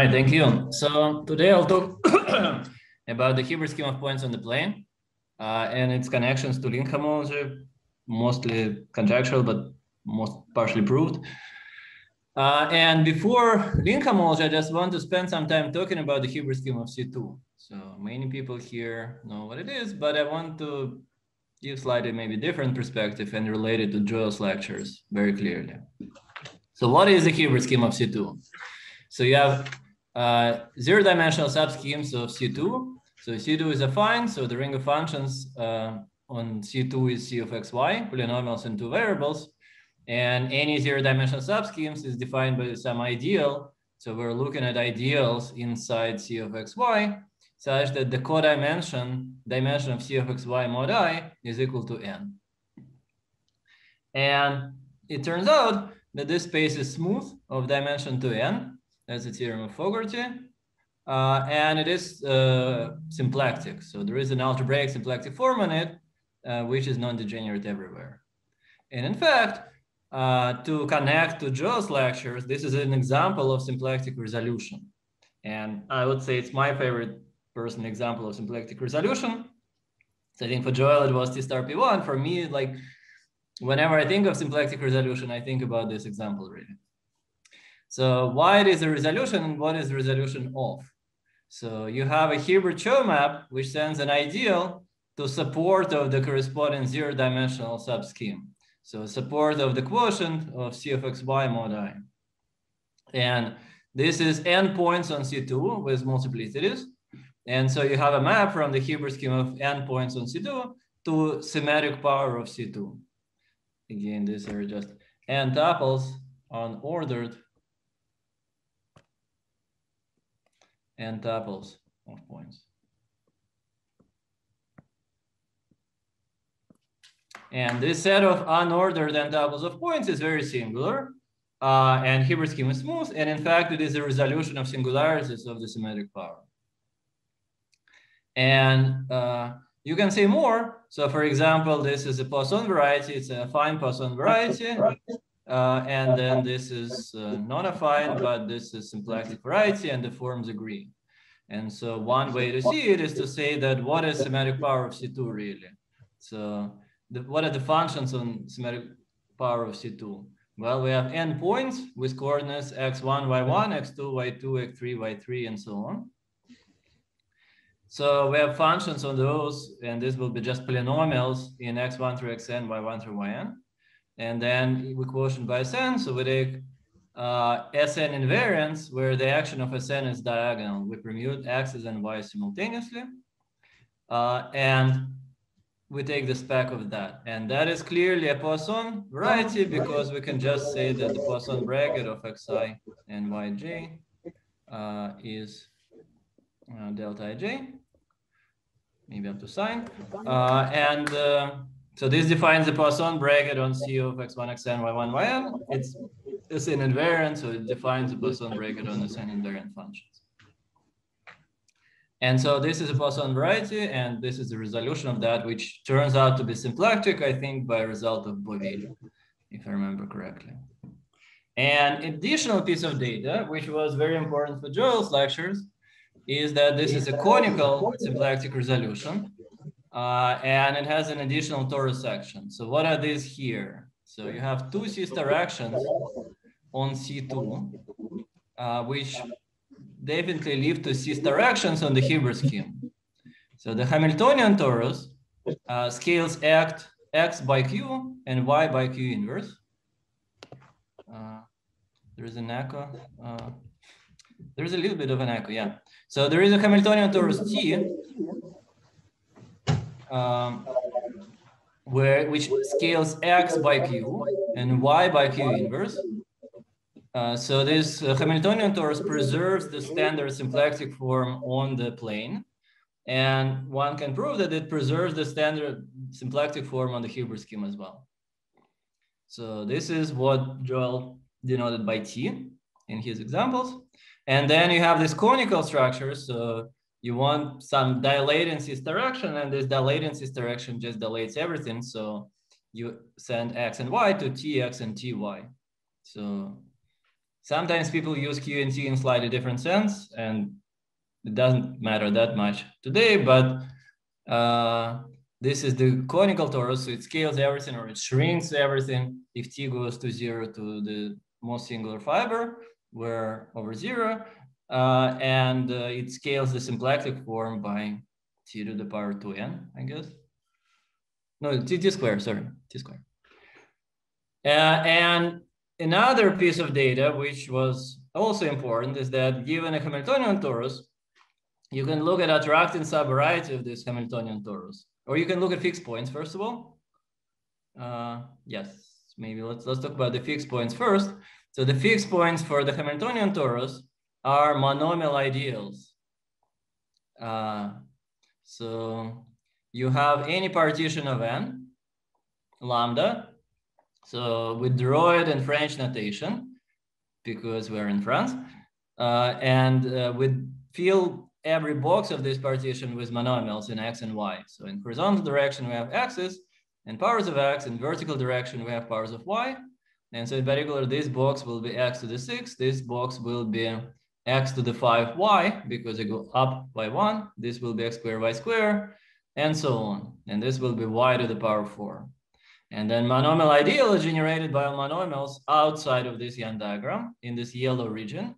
right, thank you. So today I'll talk about the Hilbert scheme of points on the plane uh, and its connections to link homology, mostly conjectural, but most partially proved. Uh, and before link homology, I just want to spend some time talking about the Hilbert scheme of C2. So many people here know what it is, but I want to give slightly maybe different perspective and relate it to Joel's lectures very clearly. So what is the Hilbert scheme of C2? So you have uh, zero dimensional subschemes of C2. So C2 is affine. So the ring of functions uh, on C2 is C of xy, polynomials in two variables. And any zero dimensional subschemes is defined by some ideal. So we're looking at ideals inside C of xy such that the codimension dimension of C of xy mod i is equal to n. And it turns out that this space is smooth of dimension to n that's the theorem of Fogarty. Uh, and it is uh, symplectic. So there is an algebraic symplectic form on it, uh, which is non-degenerate everywhere. And in fact, uh, to connect to Joe's lectures, this is an example of symplectic resolution. And I would say it's my favorite personal example of symplectic resolution. So I think for Joel, it was T star P1. For me, like whenever I think of symplectic resolution, I think about this example really. So why it is a resolution and what is resolution of? So you have a Hilbert-Chow map, which sends an ideal to support of the corresponding zero dimensional subscheme. So support of the quotient of C of xy mod i. And this is n points on C2 with multiplicities. And so you have a map from the Hilbert scheme of n points on C2 to symmetric power of C2. Again, these are just n tuples on ordered and doubles of points. And this set of unordered and doubles of points is very singular. Uh, and Hilbert scheme is smooth. And in fact, it is a resolution of singularities of the symmetric power. And uh, you can say more. So for example, this is a Poisson variety. It's affine Poisson variety. Uh, and then this is uh, non-affine, but this is symplectic variety and the forms agree. And so one way to see it is to say that what is symmetric power of C2 really? So the, what are the functions on symmetric power of C2? Well, we have n points with coordinates x1, y1, x2, y2, x3, y3, and so on. So we have functions on those, and this will be just polynomials in x1 through xn, y1 through yn and then we quotient by Sn. So we take uh, Sn invariance where the action of Sn is diagonal. We permute x's and y's simultaneously. Uh, and we take the spec of that. And that is clearly a Poisson variety because we can just say that the Poisson bracket of xi and yj uh, is uh, delta ij, maybe up to sign. Uh, and uh, so this defines the Poisson bracket on C of x1, xn, y1, yn. It's, it's an invariant, so it defines the Poisson bracket on the Sn invariant functions. And so this is a Poisson variety, and this is the resolution of that, which turns out to be symplectic, I think, by result of Beauville, if I remember correctly. And additional piece of data, which was very important for Joel's lectures, is that this is a conical symplectic resolution. Uh, and it has an additional torus section. So what are these here? So you have two C star actions on C2, uh, which definitely lead to C star actions on the Hilbert scheme. So the Hamiltonian torus uh, scales act x by q and y by q inverse. Uh, there is an echo. Uh, there's a little bit of an echo, yeah. So there is a Hamiltonian torus T um, where which scales x by q and y by q inverse. Uh, so this uh, Hamiltonian torus preserves the standard symplectic form on the plane. And one can prove that it preserves the standard symplectic form on the Hilbert scheme as well. So this is what Joel denoted by T in his examples. And then you have this conical structure. So you want some dilatancy direction and this dilatancy direction just dilates everything. So you send X and Y to TX and TY. So Sometimes people use Q and T in slightly different sense, and it doesn't matter that much today, but uh, this is the conical torus, so it scales everything or it shrinks everything if T goes to zero to the most singular fiber, where over zero, uh, and uh, it scales the symplectic form by T to the power 2n, I guess. No, T, T square, sorry, T square. Uh, and another piece of data, which was also important, is that given a Hamiltonian torus, you can look at attracting subvariety of this Hamiltonian torus. Or you can look at fixed points, first of all. Uh, yes, maybe let's, let's talk about the fixed points first. So the fixed points for the Hamiltonian torus are monomial ideals. Uh, so you have any partition of n, lambda. So with Droid and French notation, because we're in France, uh, and uh, with fill every box of this partition with monomials in x and y. So in horizontal direction, we have x's and powers of x. In vertical direction, we have powers of y. And so in particular, this box will be x to the six. This box will be x to the five y because they go up by one. This will be x squared y squared and so on. And this will be y to the power four. And then monomial ideal is generated by monomials outside of this Young diagram in this yellow region.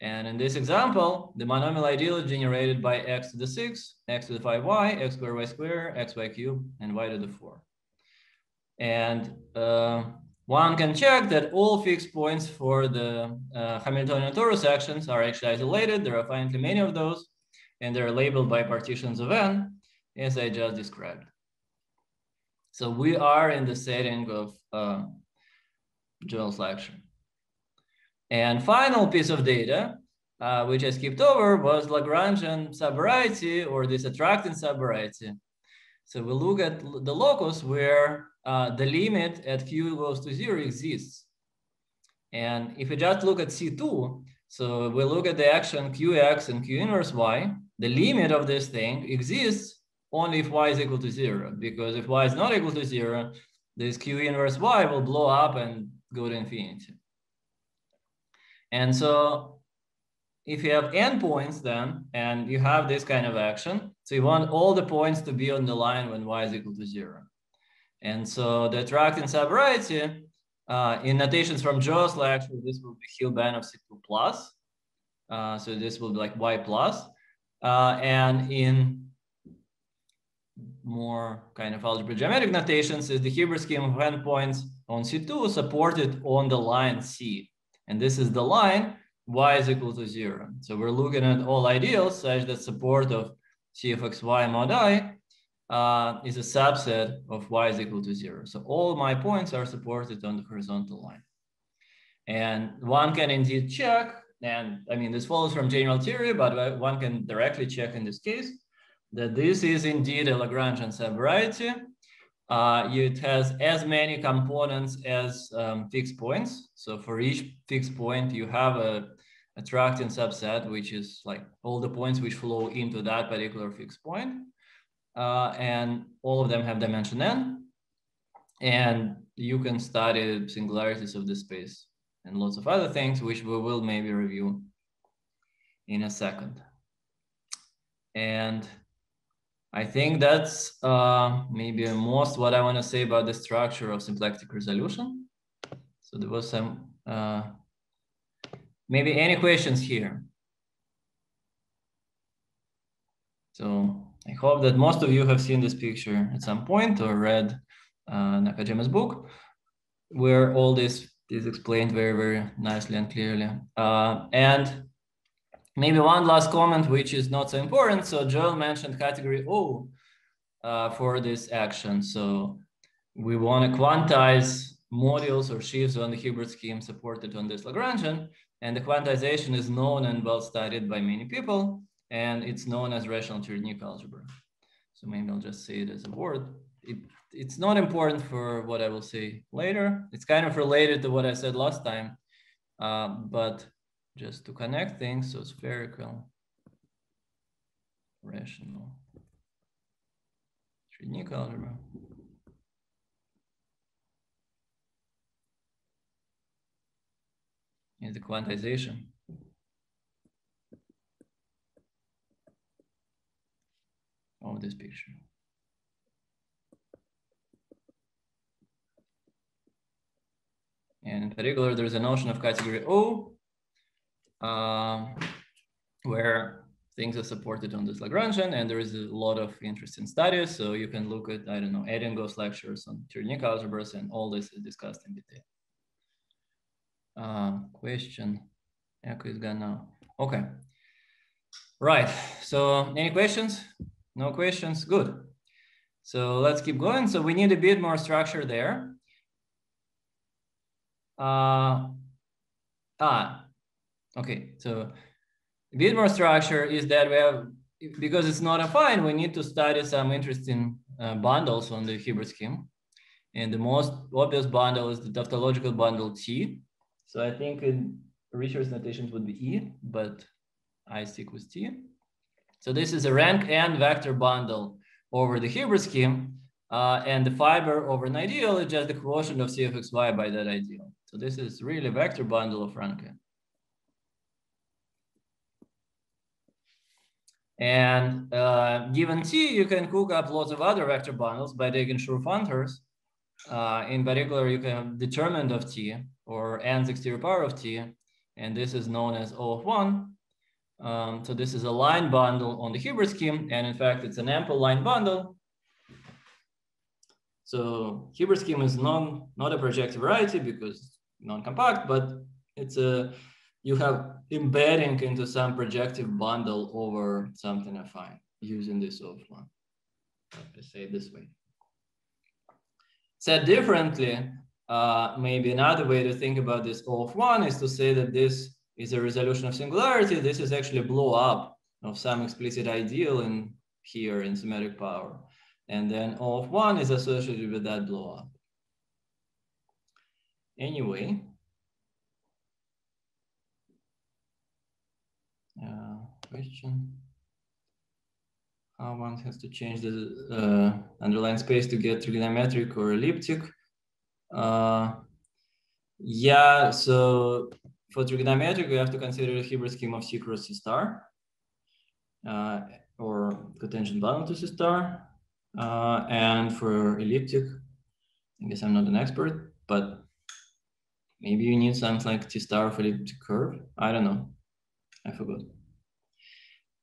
And in this example, the monomial ideal is generated by x to the 6, x to the 5y, x squared y squared, xy cubed, and y to the 4. And uh, one can check that all fixed points for the uh, Hamiltonian torus actions are actually isolated. There are finitely many of those, and they're labeled by partitions of n, as I just described. So we are in the setting of uh, Joel's lecture. And final piece of data, uh, which I skipped over, was Lagrangian subvariety or this attracting subvariety. So we look at the locus where uh, the limit at q goes to zero exists. And if we just look at C2, so we look at the action qx and q inverse y, the limit of this thing exists only if y is equal to zero, because if y is not equal to zero, this q inverse y will blow up and go to infinity. And so if you have n points then, and you have this kind of action, so you want all the points to be on the line when y is equal to zero. And so the attracting subvariety, uh, in notations from Joe's lecture, this will be Hilbert of C2 plus. Uh, so this will be like y plus. Uh, and in more kind of algebra geometric notations is the Hilbert scheme of n points on C2 supported on the line C. And this is the line y is equal to zero. So we're looking at all ideals such that support of C of xy mod i uh, is a subset of y is equal to zero. So all my points are supported on the horizontal line. And one can indeed check, and I mean, this follows from general theory, but one can directly check in this case that this is indeed a Lagrangian subvariety uh, it has as many components as um, fixed points. So for each fixed point, you have a attracting subset, which is like all the points which flow into that particular fixed point. Uh, and all of them have dimension n. And you can study singularities of the space and lots of other things, which we will maybe review in a second. And I think that's uh, maybe most what I want to say about the structure of symplectic resolution. So there was some, uh, maybe any questions here? So I hope that most of you have seen this picture at some point or read uh, Nakajima's book, where all this is explained very, very nicely and clearly. Uh, and Maybe one last comment, which is not so important. So Joel mentioned category O uh, for this action. So we want to quantize modules or sheaves on the Hilbert scheme supported on this Lagrangian. And the quantization is known and well studied by many people. And it's known as rational Cherednik algebra. So maybe I'll just say it as a word. It, it's not important for what I will say later. It's kind of related to what I said last time, uh, but just to connect things, so spherical, rational, Cherednik algebra. is the quantization. Of this picture. And in particular, there's a notion of category O, uh, where things are supported on this Lagrangian, and there is a lot of interesting studies. So you can look at, I don't know, Etingof's lectures on Cherednik algebras, and all this is discussed in detail. Uh, question, Echo is gone now. Okay. Right, so any questions? No questions, good. So let's keep going. So we need a bit more structure there. Uh, ah, okay, so a bit more structure is that we have, because it's not affine, we need to study some interesting uh, bundles on the Hilbert scheme. And the most obvious bundle is the tautological bundle T. So I think in Richard's notations would be E, but I stick with T. So this is a rank n vector bundle over the Hilbert scheme. Uh, and the fiber over an ideal is just the quotient of CFXY by that ideal. So this is really a vector bundle of rank n. And uh, given T, you can cook up lots of other vector bundles by taking Schur functors. Uh, in particular, you can have determinant of T or n's exterior power of T. And this is known as O of one. Um, so this is a line bundle on the Hilbert scheme. And in fact, it's an ample line bundle. So Hilbert scheme is non, not a projective variety because non-compact, but it's a you have embedding into some projective bundle over something affine using this of one. Let's say it this way. Said differently, uh, maybe another way to think about this O of one is to say that this is a resolution of singularity. This is actually blow up of some explicit ideal in here in symmetric power. And then O of one is associated with that blow up. Anyway, uh, question. How one has to change the uh, underlying space to get trigonometric or elliptic. Uh, yeah, so for trigonometric, we have to consider the Hilbert scheme of cross C star uh, or cotangent bundle to C star. Uh, and for elliptic, I guess I'm not an expert, but maybe you need something like T star of elliptic curve. I don't know. I forgot.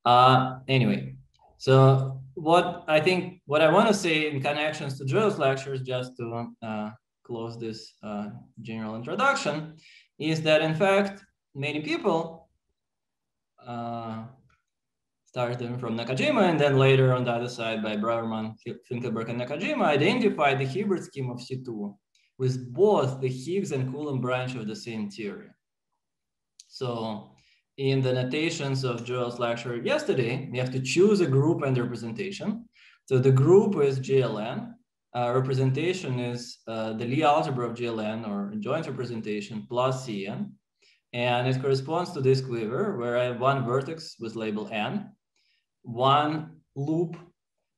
Uh, anyway, so what I think, what I want to say in connections to Joe's lectures, just to uh, close this uh, general introduction, is that in fact, many people uh, started from Nakajima and then later on the other side by Braverman, Finkelberg and Nakajima identified the Hilbert scheme of C2 with both the Higgs and Coulomb branch of the same theory. So in the notations of Joel's lecture yesterday, we have to choose a group and representation. So the group is GLN. Uh, representation is uh, the Lie algebra of GLN or joint representation plus Cn. And it corresponds to this quiver where I have one vertex with label n, one loop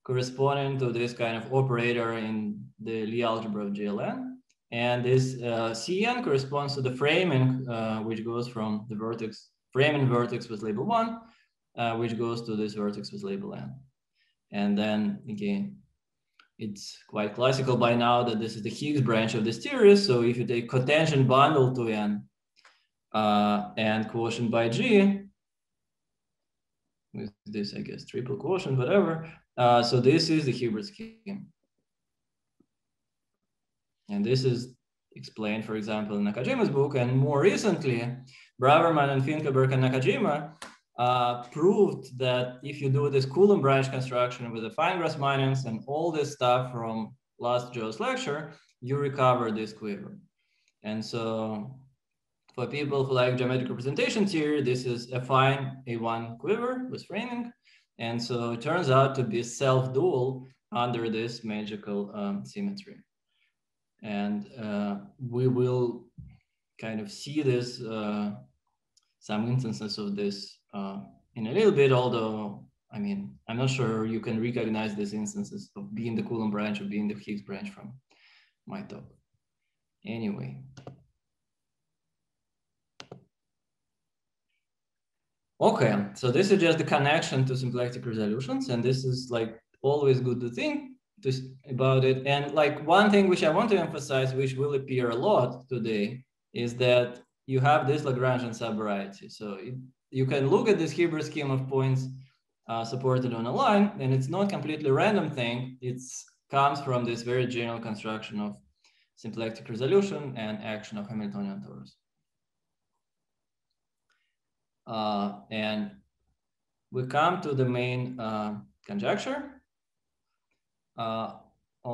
corresponding to this kind of operator in the Lie algebra of GLN. And this uh, Cn corresponds to the framing, uh, which goes from the vertex framing vertex with label one, uh, which goes to this vertex with label n. And then again, it's quite classical by now that this is the Higgs branch of this theory. So if you take cotangent bundle to n uh, and quotient by g, with this, I guess, triple quotient, whatever. Uh, so this is the Hilbert scheme. And this is explained, for example, in Nakajima's book. And more recently, Braverman and Finkelberg and Nakajima uh, proved that if you do this Coulomb branch construction with the fine grass Grassmannians and all this stuff from last Joe's lecture, you recover this quiver. And so for people who like geometric representation theory, this is affine A1 quiver with framing. And so it turns out to be self-dual under this magical um, symmetry. And uh, we will kind of see this uh, some instances of this uh, in a little bit, although, I mean, I'm not sure you can recognize these instances of being the Coulomb branch or being the Higgs branch from my talk. Anyway. Okay, so this is just the connection to symplectic resolutions, and this is like always good to think to, about it. And like one thing which I want to emphasize, which will appear a lot today, is that you have this Lagrangian subvariety. So it, you can look at this Hilbert scheme of points uh, supported on a line, and it's not completely random thing. It comes from this very general construction of symplectic resolution and action of Hamiltonian torus. Uh, and we come to the main uh, conjecture uh,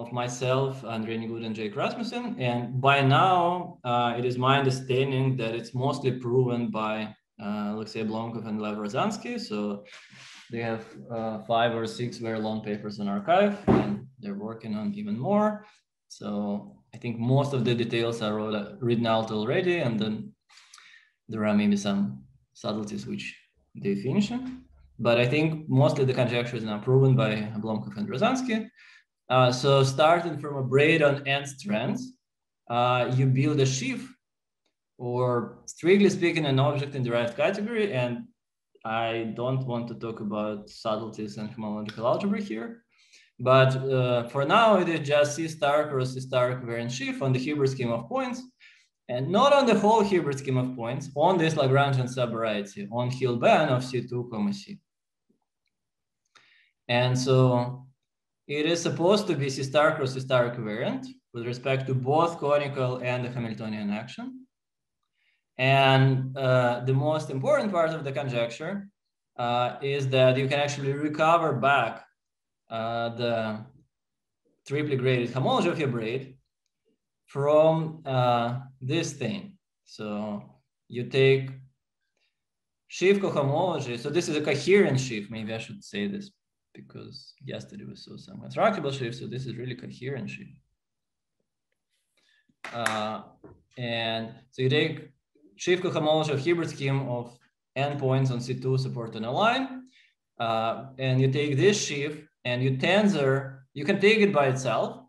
of myself, Andrei Negut and Jake Rasmussen. And by now, uh, it is my understanding that it's mostly proven by uh, Alexei Oblomkov and Lev Rozansky. So they have uh, five or six very long papers in arXiv, and they're working on even more. So I think most of the details are written out already, and then there are maybe some subtleties which they finish in. But I think mostly the conjectures are proven by Oblomkov and Rozansky. Uh, so starting from a braid on n strands, uh, you build a sheaf or strictly speaking, an object in derived category. And I don't want to talk about subtleties and homological algebra here. But uh, for now, it is just C star cross C star equivariant sheaf on the Hilbert scheme of points and not on the whole Hilbert scheme of points, on this Lagrangian subvariety, on Hilbert of C2, comma C. And so it is supposed to be C star cross C star equivariant with respect to both conical and the Hamiltonian action. And uh, the most important part of the conjecture uh, is that you can actually recover back uh, the triply graded homology of your braid from uh, this thing. So you take sheaf cohomology. So this is a coherent sheaf. Maybe I should say this because yesterday we saw some constructible sheaf. So this is really coherent sheaf. Uh, and so you take sheaf cohomology of Hilbert scheme of n points on C2 support on a line. Uh, and you take this sheaf and you tensor, you can take it by itself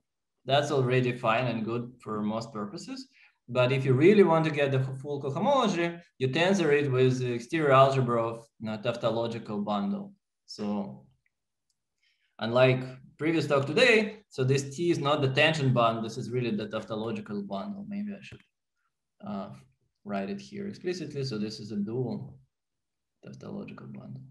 that's already fine and good for most purposes. But if you really want to get the full cohomology, you tensor it with the exterior algebra of you know, tautological bundle. So unlike previous talk today, so this T is not the tangent bundle, this is really the tautological bundle. Maybe I should uh, write it here explicitly. So this is a dual tautological bundle.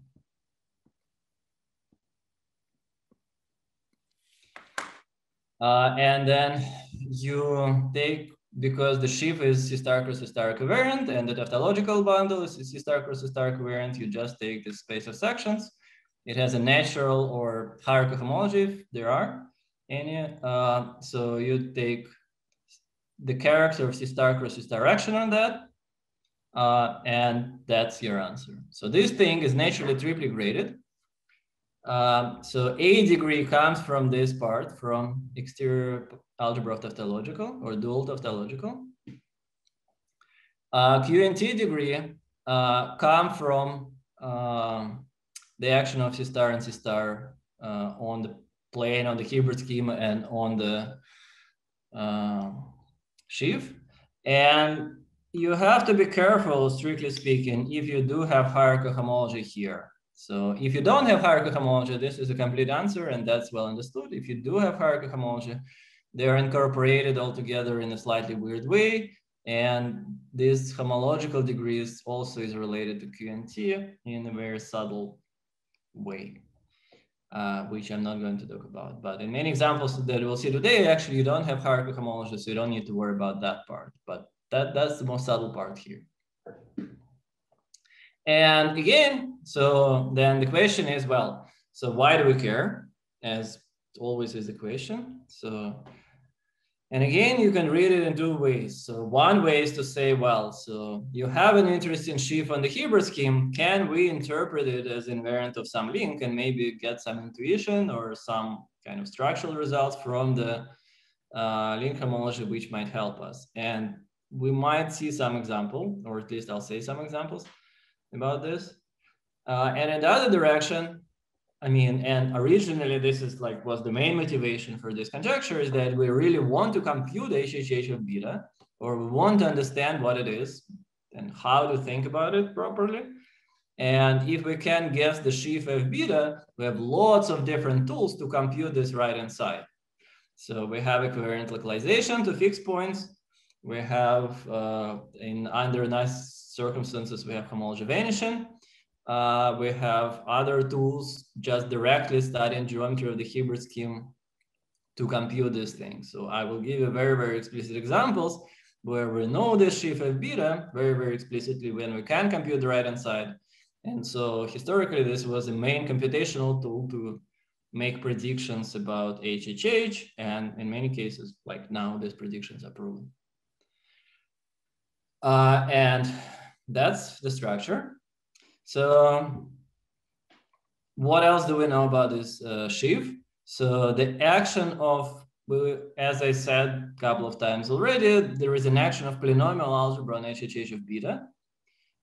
Uh, and then you take, because the sheaf is C star cross C star equivariant and the tautological bundle is C star cross C star equivariant, you just take the space of sections. It has a natural or higher cohomology if there are any. Uh, so you take the character of C star cross C star action on that, uh, and that's your answer. So this thing is naturally triply graded. Um, so A degree comes from this part, from exterior algebra of tautological or dual tautological. Uh, Q and T degree uh, come from uh, the action of C star and C star uh, on the plane, on the Hilbert schema, and on the uh, sheaf. And you have to be careful, strictly speaking, if you do have higher cohomology here. So if you don't have higher cohomology, this is a complete answer and that's well understood. If you do have higher cohomology, they're incorporated all together in a slightly weird way. And this homological degrees also is related to QNT in a very subtle way, uh, which I'm not going to talk about. But in many examples that we'll see today, actually you don't have higher cohomology, so you don't need to worry about that part. But that, that's the most subtle part here. And again, so then the question is, well, so why do we care? As always is the question. So, and again, you can read it in two ways. So one way is to say, well, so you have an interesting sheaf on the Hilbert scheme. Can we interpret it as invariant of some link and maybe get some intuition or some kind of structural results from the uh, link homology, which might help us? And we might see some example, or at least I'll say some examples about this. Uh, and in the other direction, I mean, and originally this is like was the main motivation for this conjecture is that we really want to compute the HHH of beta, or we want to understand what it is and how to think about it properly. And if we can guess the sheaf of beta, we have lots of different tools to compute this right-hand side. So we have equivariant localization to fixed points. We have, uh, in under nice circumstances, we have homology vanishing. Uh, we have other tools just directly studying geometry of the Hilbert scheme to compute these things. So I will give you very, very explicit examples where we know this sheaf of beta very, very explicitly when we can compute the right-hand side. And so historically, this was the main computational tool to make predictions about HHH. And in many cases, like now, these predictions are proven. Uh, and that's the structure. So what else do we know about this uh? So the action of, as I said a couple of times already, there is an action of polynomial algebra on HHH of beta.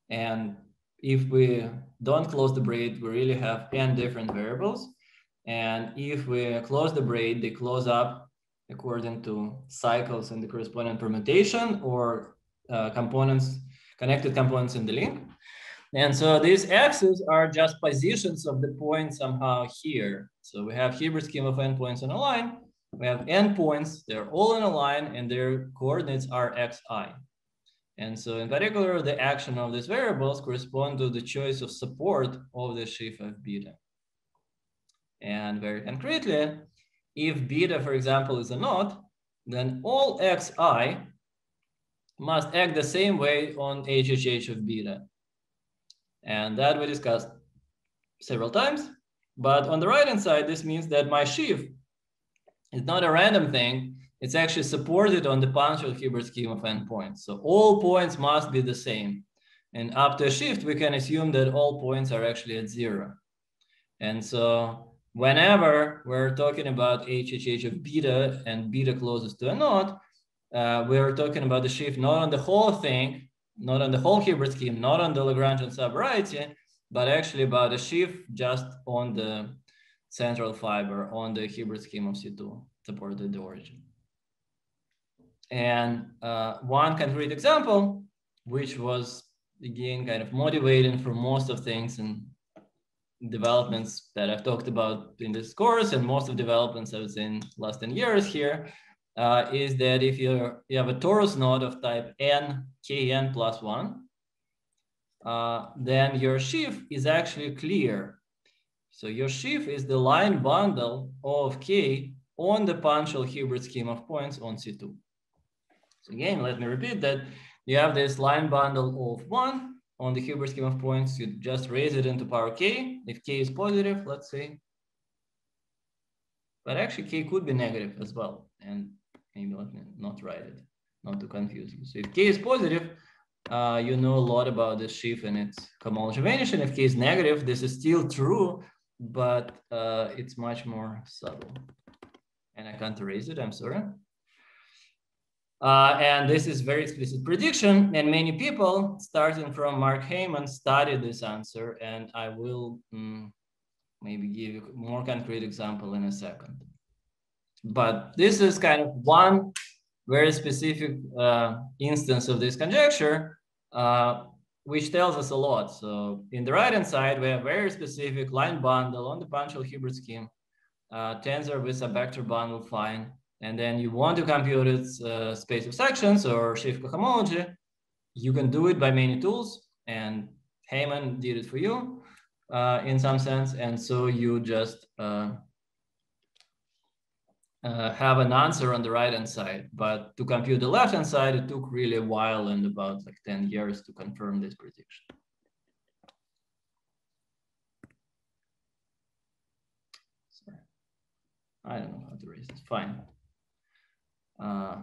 And if we don't close the braid, we really have n different variables. And if we close the braid, they close up according to cycles in the corresponding permutation or uh, components, connected components in the link. And so these x's are just positions of the point somehow here. So we have Hilbert scheme of n points on a line. We have n points, they're all in a line and their coordinates are xi. And so in particular, the action of these variables correspond to the choice of support of the sheaf of beta. And very concretely, if beta, for example, is a knot, then all xi must act the same way on HHH of beta. And that we discussed several times. But on the right-hand side, this means that my sheaf is not a random thing. It's actually supported on the punctual Hilbert scheme of n points. So all points must be the same. And up to a sheaf, we can assume that all points are actually at zero. And so whenever we're talking about HHH of beta and beta closest to a knot, uh, we're talking about the shift not on the whole thing, not on the whole Hilbert scheme, not on the Lagrangian subvariety, but actually about the sheaf just on the central fiber on the Hilbert scheme of C2 supported the origin. And uh, one concrete example, which was again kind of motivating for most of things and developments that I've talked about in this course and most of developments I've seen last 10 years here uh, is that if you you have a torus knot of type n kn plus one, uh, then your sheaf is actually clear. So your sheaf is the line bundle of k on the punctual Hilbert scheme of points on C2. So again, let me repeat that. You have this line bundle of one on the Hilbert scheme of points. You just raise it into power k. If k is positive, let's say. But actually k could be negative as well. And me not write it, not to confuse you. So if k is positive, uh, you know a lot about this sheaf and its homology And If k is negative, this is still true, but uh, it's much more subtle. And I can't erase it, I'm sorry. Uh, and this is very explicit prediction. And many people, starting from Mark Haiman, studied this answer. And I will mm, maybe give you more concrete example in a second. But this is kind of one very specific uh, instance of this conjecture, uh, which tells us a lot. So in the right-hand side, we have very specific line bundle on the punctual Hilbert scheme, uh, tensor with a vector bundle fine. And then you want to compute its uh, space of sections or sheaf cohomology. You can do it by many tools and Haiman did it for you uh, in some sense. And so you just uh, have an answer on the right hand side. But to compute the left hand side, it took really a while and about like 10 years to confirm this prediction. Sorry. I don't know how to raise this, fine. Uh,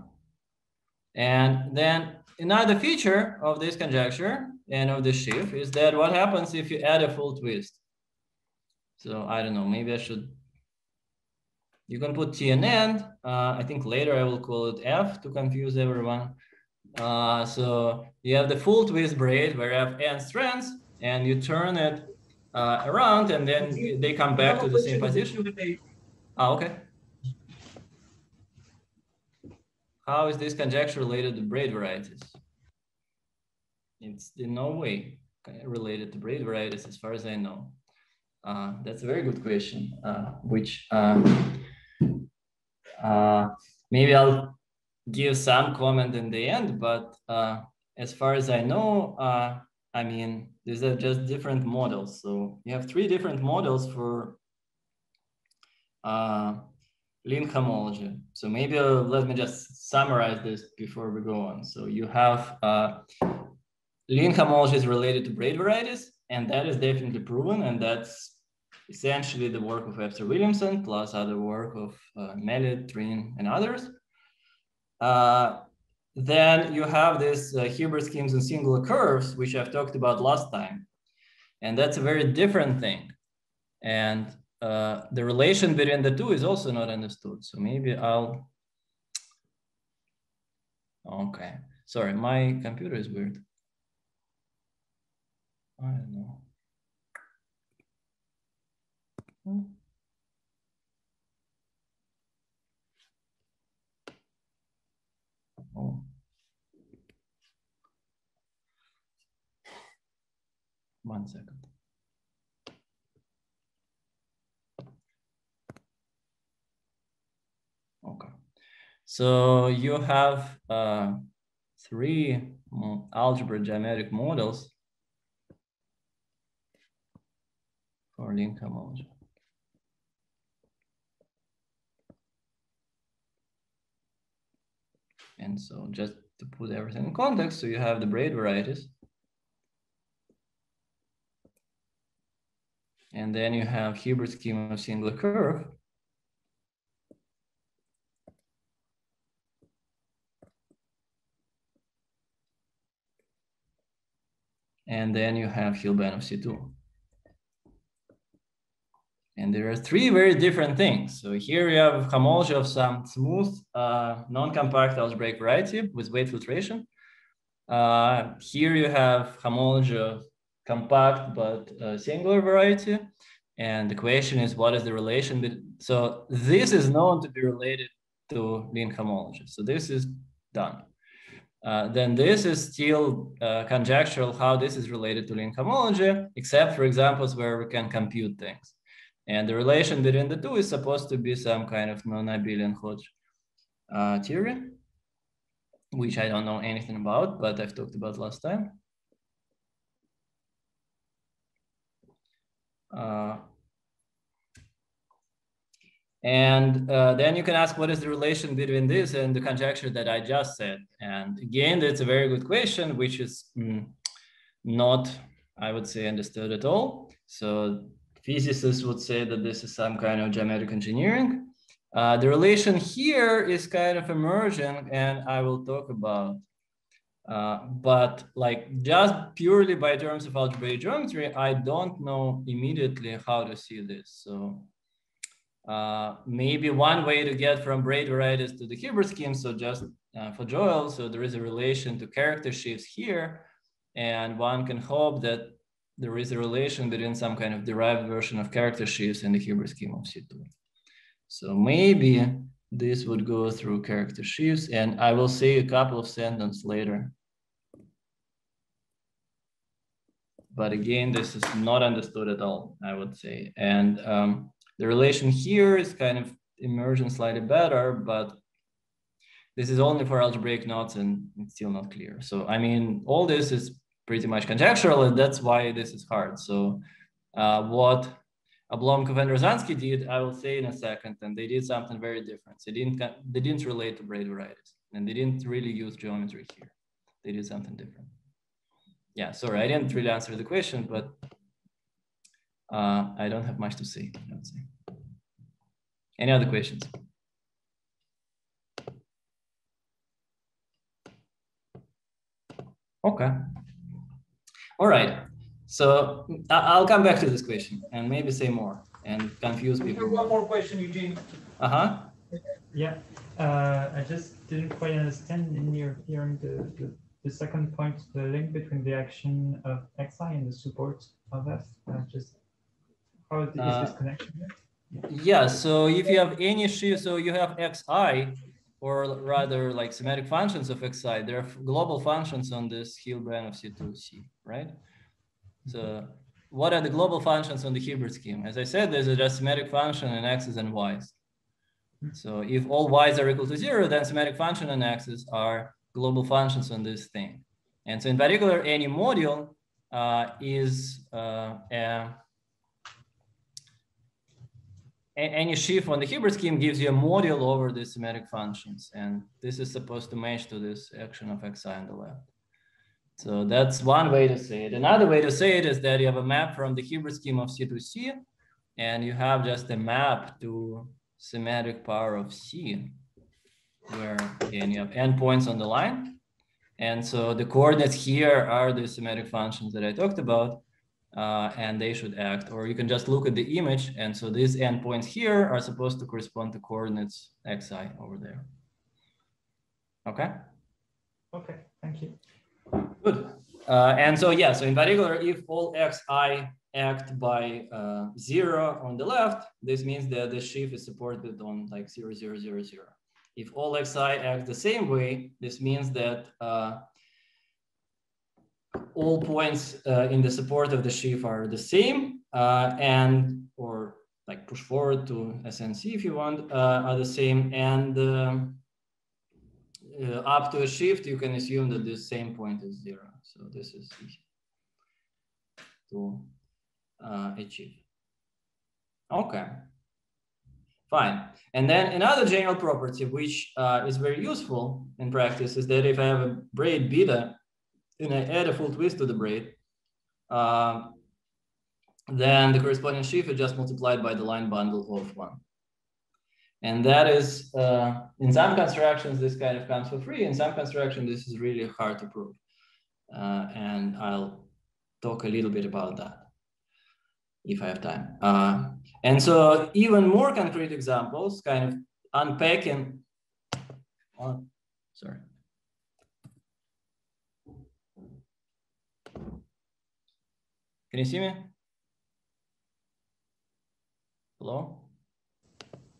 and then another feature of this conjecture and of the sheaf is that what happens if you add a full twist? So I don't know, maybe I should you can put T and end. Uh, I think later I will call it F to confuse everyone. Uh, so you have the full twist braid where you have n strands and you turn it uh, around and then they come back to the same position. Ah, okay. How is this conjecture related to braid varieties? It's in no way related to braid varieties as far as I know? Uh, that's a very good question, uh, which uh, maybe I'll give some comment in the end, but uh, as far as I know, uh, I mean, these are just different models. So you have three different models for uh, link homology. So maybe uh, let me just summarize this before we go on. So you have uh, link homology is related to braid varieties, and that is definitely proven, and that's essentially the work of Webster Williamson plus other work of uh, Trinh, and others. Uh, then you have this uh, Hilbert schemes and singular curves, which I've talked about last time. And that's a very different thing. And uh, the relation between the two is also not understood. So maybe I'll, okay. Sorry, my computer is weird. I don't know. Oh. One second. Okay. So you have uh, three algebra geometric models for link homology. And so just to put everything in context, so you have the braid varieties. And then you have Hilbert scheme of singular curve. And then you have Hilbert of C2. And there are three very different things. So here we have homology of some smooth, uh, non-compact algebraic variety with weight filtration. Uh, here you have homology of compact but uh, singular variety. And the question is, what is the relation? So this is known to be related to link homology. So this is done. Uh, then this is still uh, conjectural how this is related to link homology, except for examples where we can compute things. And the relation between the two is supposed to be some kind of non-abelian Hodge uh, theory, which I don't know anything about, but I've talked about last time. Uh, and uh, then you can ask what is the relation between this and the conjecture that I just said. And again, that's a very good question, which is mm, not, I would say, understood at all. So physicists would say that this is some kind of geometric engineering. Uh, the relation here is kind of emerging and I will talk about. Uh, but like just purely by terms of algebraic geometry, I don't know immediately how to see this. So uh, maybe one way to get from braid varieties to the Hilbert scheme. So just uh, for Joel, so there is a relation to character sheaves here. And one can hope that there is a relation between some kind of derived version of character sheaves and the Hilbert scheme of C2. So maybe this would go through character sheaves and I will say a couple of sentences later. But again, this is not understood at all, I would say. And um, the relation here is kind of emerging slightly better, but this is only for algebraic knots and it's still not clear. So, I mean, all this is pretty much conjectural, and that's why this is hard. So uh, what Oblomkov and Rozansky did, I will say in a second, and they did something very different. They didn't, they didn't relate to braid varieties, and they didn't really use geometry here. They did something different. Yeah, sorry, I didn't really answer the question, but uh, I don't have much to say, say. Any other questions? Okay. All right. So I'll come back to this question and maybe say more and confuse people. One more question, Eugene. Uh-huh. Yeah, uh, I just didn't quite understand in your hearing the, the, the, second point, the link between the action of xi and the support of f. Uh, just how is uh, this connection here? Yeah, so if you have any sheaf, so you have xi, or rather like symmetric functions of xi. There are global functions on this Hilbert of C2C, right? So what are the global functions on the Hilbert scheme? As I said, there's a symmetric function in x's and y's. So if all y's are equal to zero, then symmetric function and x's are global functions on this thing. And so in particular, any module uh, is uh, a, any sheaf on the Hilbert scheme gives you a module over the symmetric functions. And this is supposed to match to this action of xi on the left. So that's one way to say it. Another way to say it is that you have a map from the Hilbert scheme of C to C, and you have just a map to symmetric power of C, where again, you have n points on the line. And so the coordinates here are the symmetric functions that I talked about, uh, and they should act, or you can just look at the image. And so these n points here are supposed to correspond to coordinates xi over there. Okay? Okay, thank you. Good. Uh, and so, yeah, so in particular, if all xi act by uh, zero on the left, this means that the sheaf is supported on like zero, zero, zero, zero. If all xi act the same way, this means that uh, all points uh, in the support of the sheaf are the same uh, and, or like push forward to SNC if you want, uh, are the same. And um, uh, up to a shift, you can assume that this same point is zero. So this is easy to uh, achieve. Okay, fine. And then another general property, which uh, is very useful in practice, is that if I have a braid beta and I add a full twist to the braid, uh, then the corresponding sheaf is just multiplied by the line bundle of one. And that is, uh, in some constructions, this kind of comes for free. In some constructions, this is really hard to prove. Uh, and I'll talk a little bit about that if I have time. Uh, and so even more concrete examples, kind of unpacking, oh, sorry. Can you see me? Hello?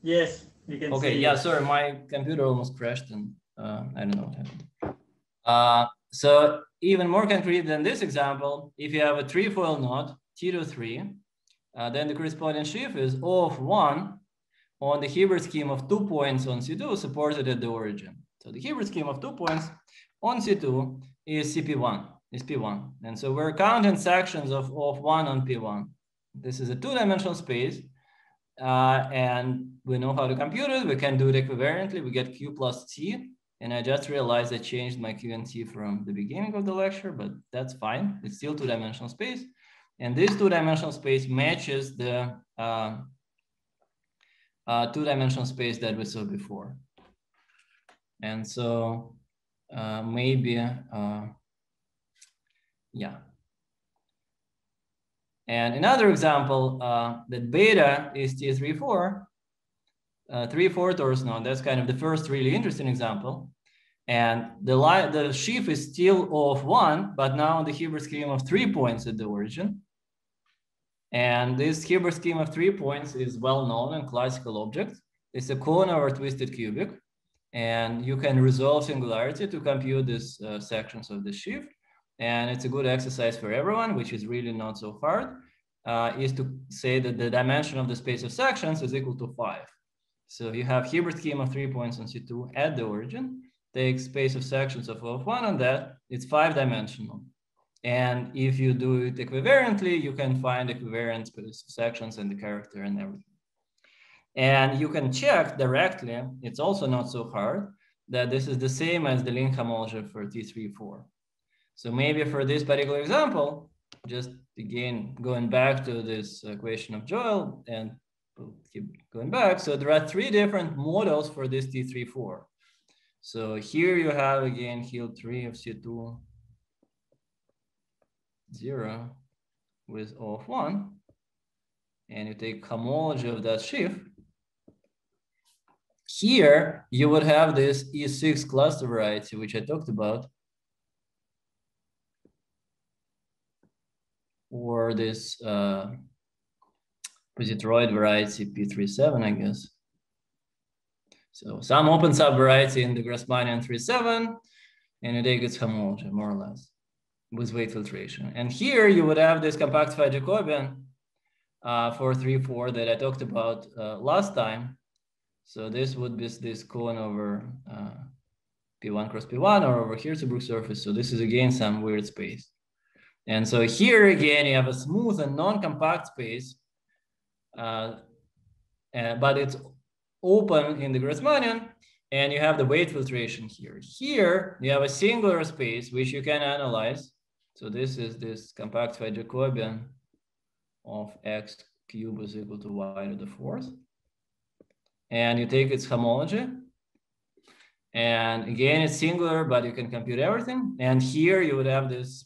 Yes, you can Okay, yeah, sorry, my computer almost crashed and uh, I don't know what happened. Uh, so even more concrete than this example, if you have a trefoil knot, T to three, uh, then the corresponding sheaf is O of one on the Hilbert scheme of two points on C2 supported at the origin. So the Hilbert scheme of two points on C2 is CP1, is P1. And so we're counting sections of of one on P1. This is a two-dimensional space uh, and we know how to compute it. We can do it equivariantly. We get Q plus T. And I just realized I changed my Q and T from the beginning of the lecture, but that's fine. It's still two-dimensional space. And this two-dimensional space matches the uh, uh, two-dimensional space that we saw before. And so uh, maybe, uh, yeah, and another example, uh, that beta is T34, uh, 3 4 torus knot. That's kind of the first really interesting example. And the, the sheaf is still O of one, but now the Hilbert scheme of three points at the origin. And this Hilbert scheme of three points is well known in classical objects. It's a cone over twisted cubic. And you can resolve singularity to compute these uh, sections of the sheaf. And it's a good exercise for everyone, which is really not so hard, uh, is to say that the dimension of the space of sections is equal to five. So you have Hilbert scheme of three points on C2 at the origin, take space of sections of, of one on that, it's five dimensional. And if you do it equivariantly, you can find equivariant space of sections and the character and everything. And you can check directly, it's also not so hard, that this is the same as the link homology for T34. So maybe for this particular example, just again, going back to this uh, equation of Joel and we'll keep going back. So there are three different models for this T34. So here you have again Hilb 3 of C2 0 with O of 1. And you take homology of that sheaf. Here you would have this E6 cluster variety, which I talked about. Or this uh, positroid variety P37, I guess. So some open sub variety in the Grassmannian 37, and take its homology, more or less. with weight filtration. And here you would have this compactified Jacobian uh, for 3, 4 that I talked about uh, last time. So this would be this cone over uh, P1 cross P1 or over Hirzebruch surface. So this is again some weird space. And so here again, you have a smooth and non-compact space, uh, uh, but it's open in the Grassmannian and you have the weight filtration here. Here, you have a singular space which you can analyze. So this is this compactified Jacobian of x cube is equal to y to the fourth. And you take its homology. And again, it's singular, but you can compute everything. And here you would have this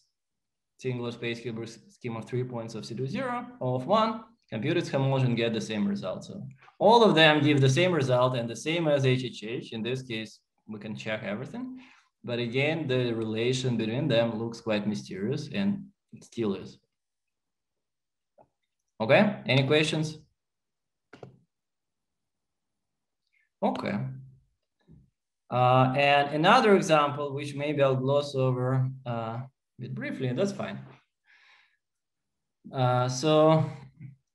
singular space Hilbert scheme of three points of C2 zero, of one, compute its and get the same result. So all of them give the same result and the same as HHH. In this case, we can check everything. But again, the relation between them looks quite mysterious and it still is. Okay, any questions? Okay. Uh, and another example, which maybe I'll gloss over uh, bit briefly, and that's fine. Uh, so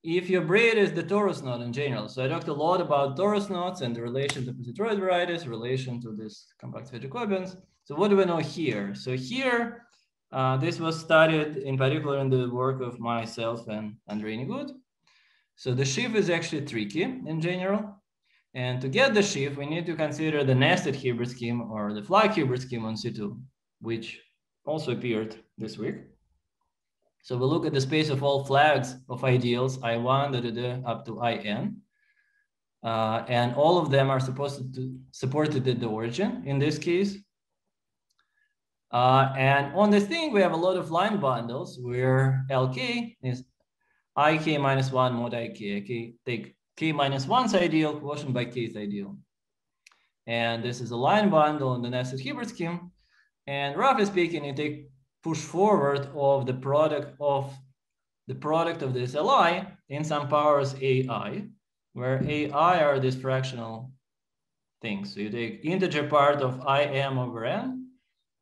if your braid is the torus knot in general, so I talked a lot about torus knots and the relation to positroid varieties, relation to this compact Jacobians. So what do we know here? So here, uh, this was studied in particular in the work of myself and Andrei Negut. So the sheaf is actually tricky in general. And to get the sheaf, we need to consider the nested Hilbert scheme or the flag Hilbert scheme on C2, which also appeared this week. So we look at the space of all flags of ideals, I1 da, da, da, up to IN. Uh, and all of them are supposed to supported at the origin in this case. Uh, and on this thing, we have a lot of line bundles where LK is IK minus one mod IK. Take K minus one's ideal quotient by K's ideal. And this is a line bundle in the nested Hilbert scheme. And roughly speaking, you take push forward of the product of the product of this Li in some powers AI, where AI are these fractional things. So you take integer part of I m over n,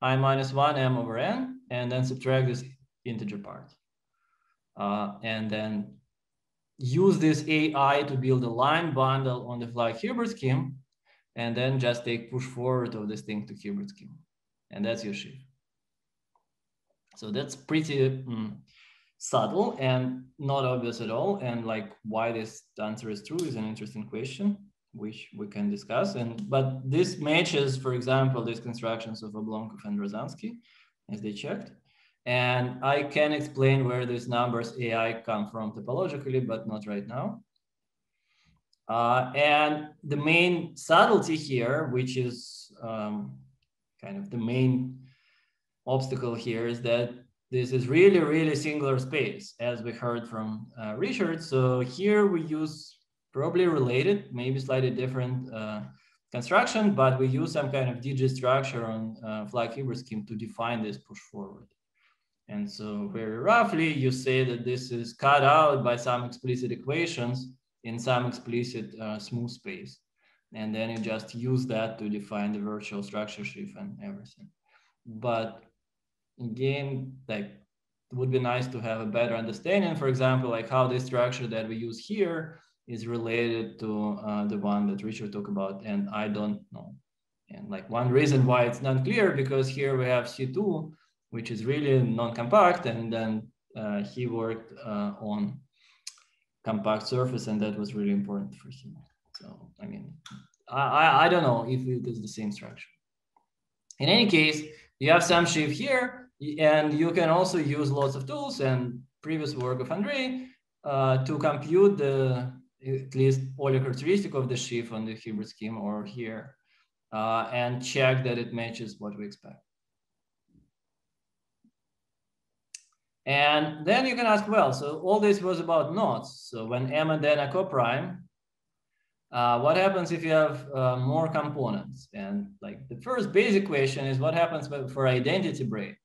I minus one m over n, and then subtract this integer part. Uh, and then use this AI to build a line bundle on the flag Hilbert scheme, and then just take push forward of this thing to Hilbert scheme. And that's your sheaf. So that's pretty mm, subtle and not obvious at all. And like why this answer is true is an interesting question, which we can discuss. And but this matches, for example, these constructions of Oblomkov and Rozansky, as they checked. And I can explain where these numbers AI come from topologically, but not right now. Uh, and the main subtlety here, which is um, kind of the main obstacle here is that this is really, really singular space, as we heard from uh, Richard. So here we use probably related, maybe slightly different uh, construction, but we use some kind of DG structure on uh, flag Hilbert scheme to define this push forward. And so very roughly, you say that this is cut out by some explicit equations in some explicit uh, smooth space. And then you just use that to define the virtual structure sheaf and everything. But again, like it would be nice to have a better understanding, for example, like how this structure that we use here is related to uh, the one that Richard talked about, and I don't know. And like one reason why it's not clear, because here we have C2, which is really non-compact, and then uh, he worked uh, on compact surface, and that was really important for him. So, I mean, I, I don't know if it is the same structure. In any case, you have some sheaf here, and you can also use lots of tools and previous work of Andrei uh, to compute the at least Euler characteristic of the sheaf on the Hilbert scheme or here uh, and check that it matches what we expect. And then you can ask, well, so all this was about knots. So when M and N are coprime, uh, what happens if you have uh, more components? And like the first basic question is what happens for identity braid?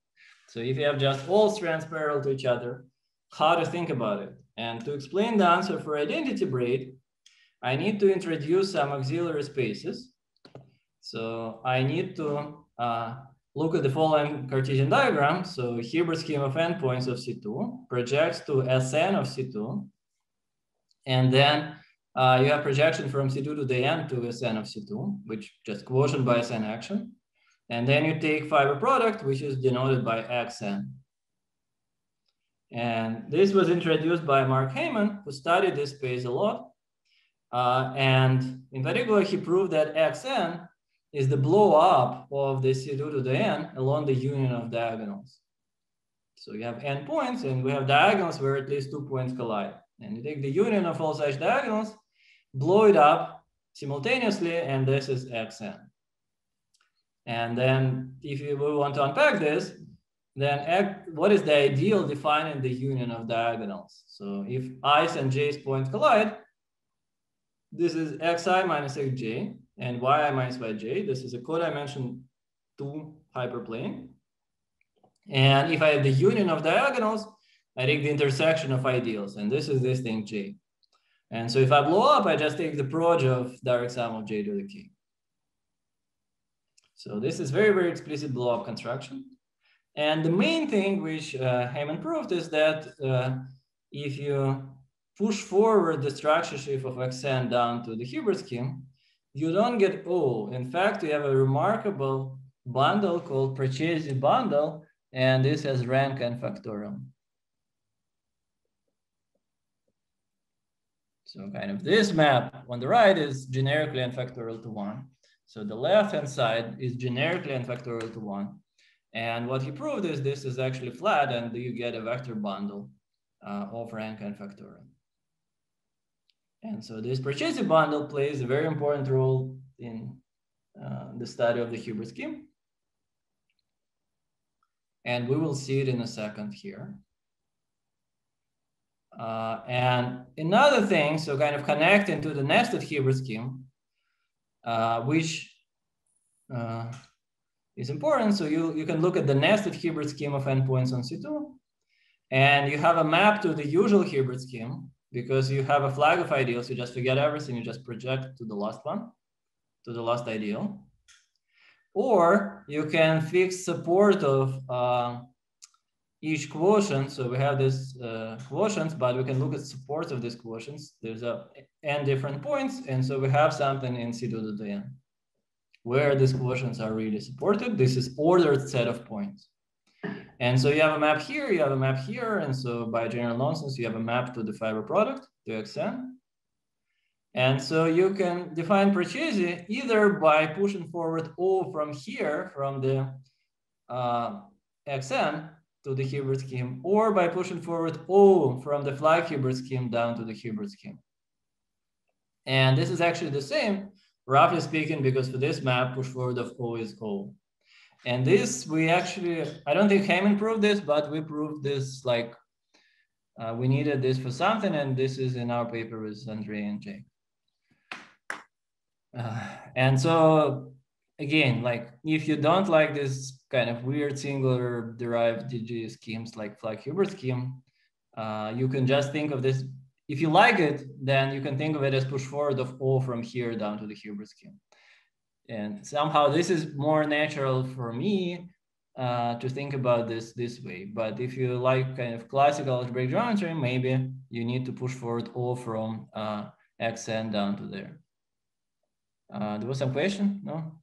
So if you have just all strands parallel to each other, how to think about it. And to explain the answer for identity braid, I need to introduce some auxiliary spaces. So I need to uh, look at the following Cartesian diagram. So Hilbert scheme of n points of C2 projects to Sn of C2. And then uh, you have projection from C2 to the n to Sn of C2, which just quotient by Sn action. And then you take fiber product, which is denoted by Xn. And this was introduced by Mark Haiman, who studied this space a lot. Uh, and in particular, he proved that Xn is the blow up of the C2 to the n along the union of diagonals. So you have n points and we have diagonals where at least two points collide. And you take the union of all such diagonals, blow it up simultaneously, and this is Xn. And then if you want to unpack this, then what is the ideal defining the union of diagonals? So if i's and j's points collide, this is xi minus xj and yi minus yj. This is a codimension two hyperplane. And if I have the union of diagonals, I take the intersection of ideals, and this is this thing j. And so if I blow up, I just take the proj of direct sum of j to the k. So this is very, very explicit blow up construction. And the main thing which uh, Haiman proved is that uh, if you push forward the structure sheaf of Xn down to the Hilbert scheme, you don't get O. In fact, you have a remarkable bundle called Procesi bundle, and this has rank n factorial. So kind of this map on the right is generically n factorial to one. So the left-hand side is generically n factorial to one. And what he proved is this is actually flat and you get a vector bundle uh, of rank n factorial. And so this Procesi bundle plays a very important role in uh, the study of the Hilbert scheme. And we will see it in a second here. Uh, and another thing, so kind of connecting to the nested Hilbert scheme, uh, which uh, is important. So you, you can look at the nested Hilbert scheme of n points on C2, and you have a map to the usual Hilbert scheme because you have a flag of ideals. You just forget everything, you just project to the last one, to the last ideal. Or you can fix support of uh, each quotient. So we have this uh, quotients, but we can look at supports of these quotients. There's a n different points. And so we have something in C2 to the n where these quotients are really supported. This is ordered set of points. And so you have a map here, you have a map here. And so by general nonsense, you have a map to the fiber product, to Xn. And so you can define Procesi either by pushing forward O from here, from the uh, Xn to the Hilbert scheme, or by pushing forward O from the flag Hilbert scheme down to the Hilbert scheme. And this is actually the same roughly speaking, because for this map, push forward of O is O. And this, we actually, I don't think Haiman proved this, but we proved this like, uh, we needed this for something, and this is in our paper with Andre and Jake. Uh, and so again, like if you don't like this kind of weird singular derived DG schemes like flag Hilbert scheme, uh, you can just think of this if you like it, then you can think of it as push forward of O from here down to the Hilbert scheme. And somehow this is more natural for me uh, to think about this this way. But if you like kind of classical algebraic geometry, maybe you need to push forward O from uh, Xn down to there. Uh, there was some question, no?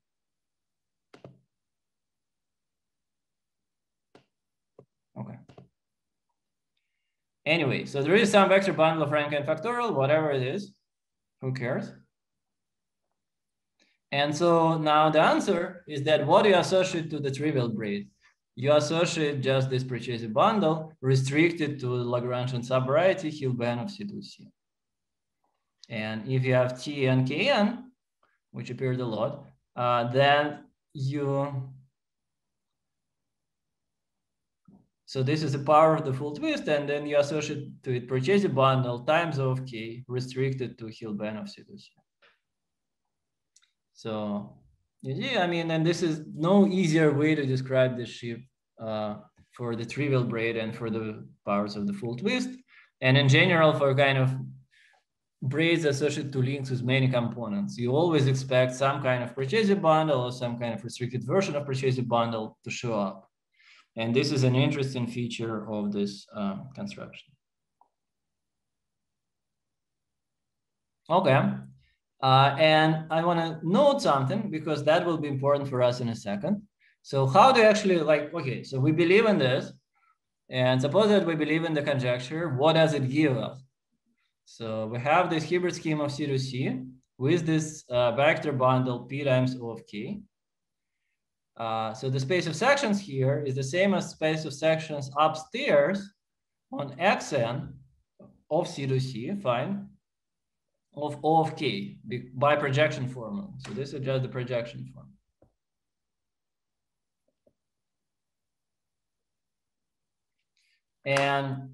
Okay. Anyway, so there is some vector bundle of rank n factorial, whatever it is, who cares? And so now the answer is that what you associate to the trivial braid? You associate just this Procesi bundle restricted to the Lagrangian subvariety Hilbert of C2C. And if you have T and Kn, which appeared a lot, uh, then you So this is the power of the full twist, and then you associate to it Procesi bundle times of k restricted to Hilbert of C2C. So yeah, I mean, and this is no easier way to describe the sheaf uh, for the trivial braid and for the powers of the full twist. And in general, for kind of braids associated to links with many components. You always expect some kind of Procesi bundle or some kind of restricted version of Procesi bundle to show up. And this is an interesting feature of this uh, construction. Okay. Uh, and I want to note something because that will be important for us in a second. So how do you actually like, okay, so we believe in this and suppose that we believe in the conjecture, what does it give us? So we have this Hilbert scheme of C to C with this uh, vector bundle P times O of K. Uh, so the space of sections here is the same as space of sections upstairs on Xn of C to C, fine of O of k by projection formula. So this is just the projection form. And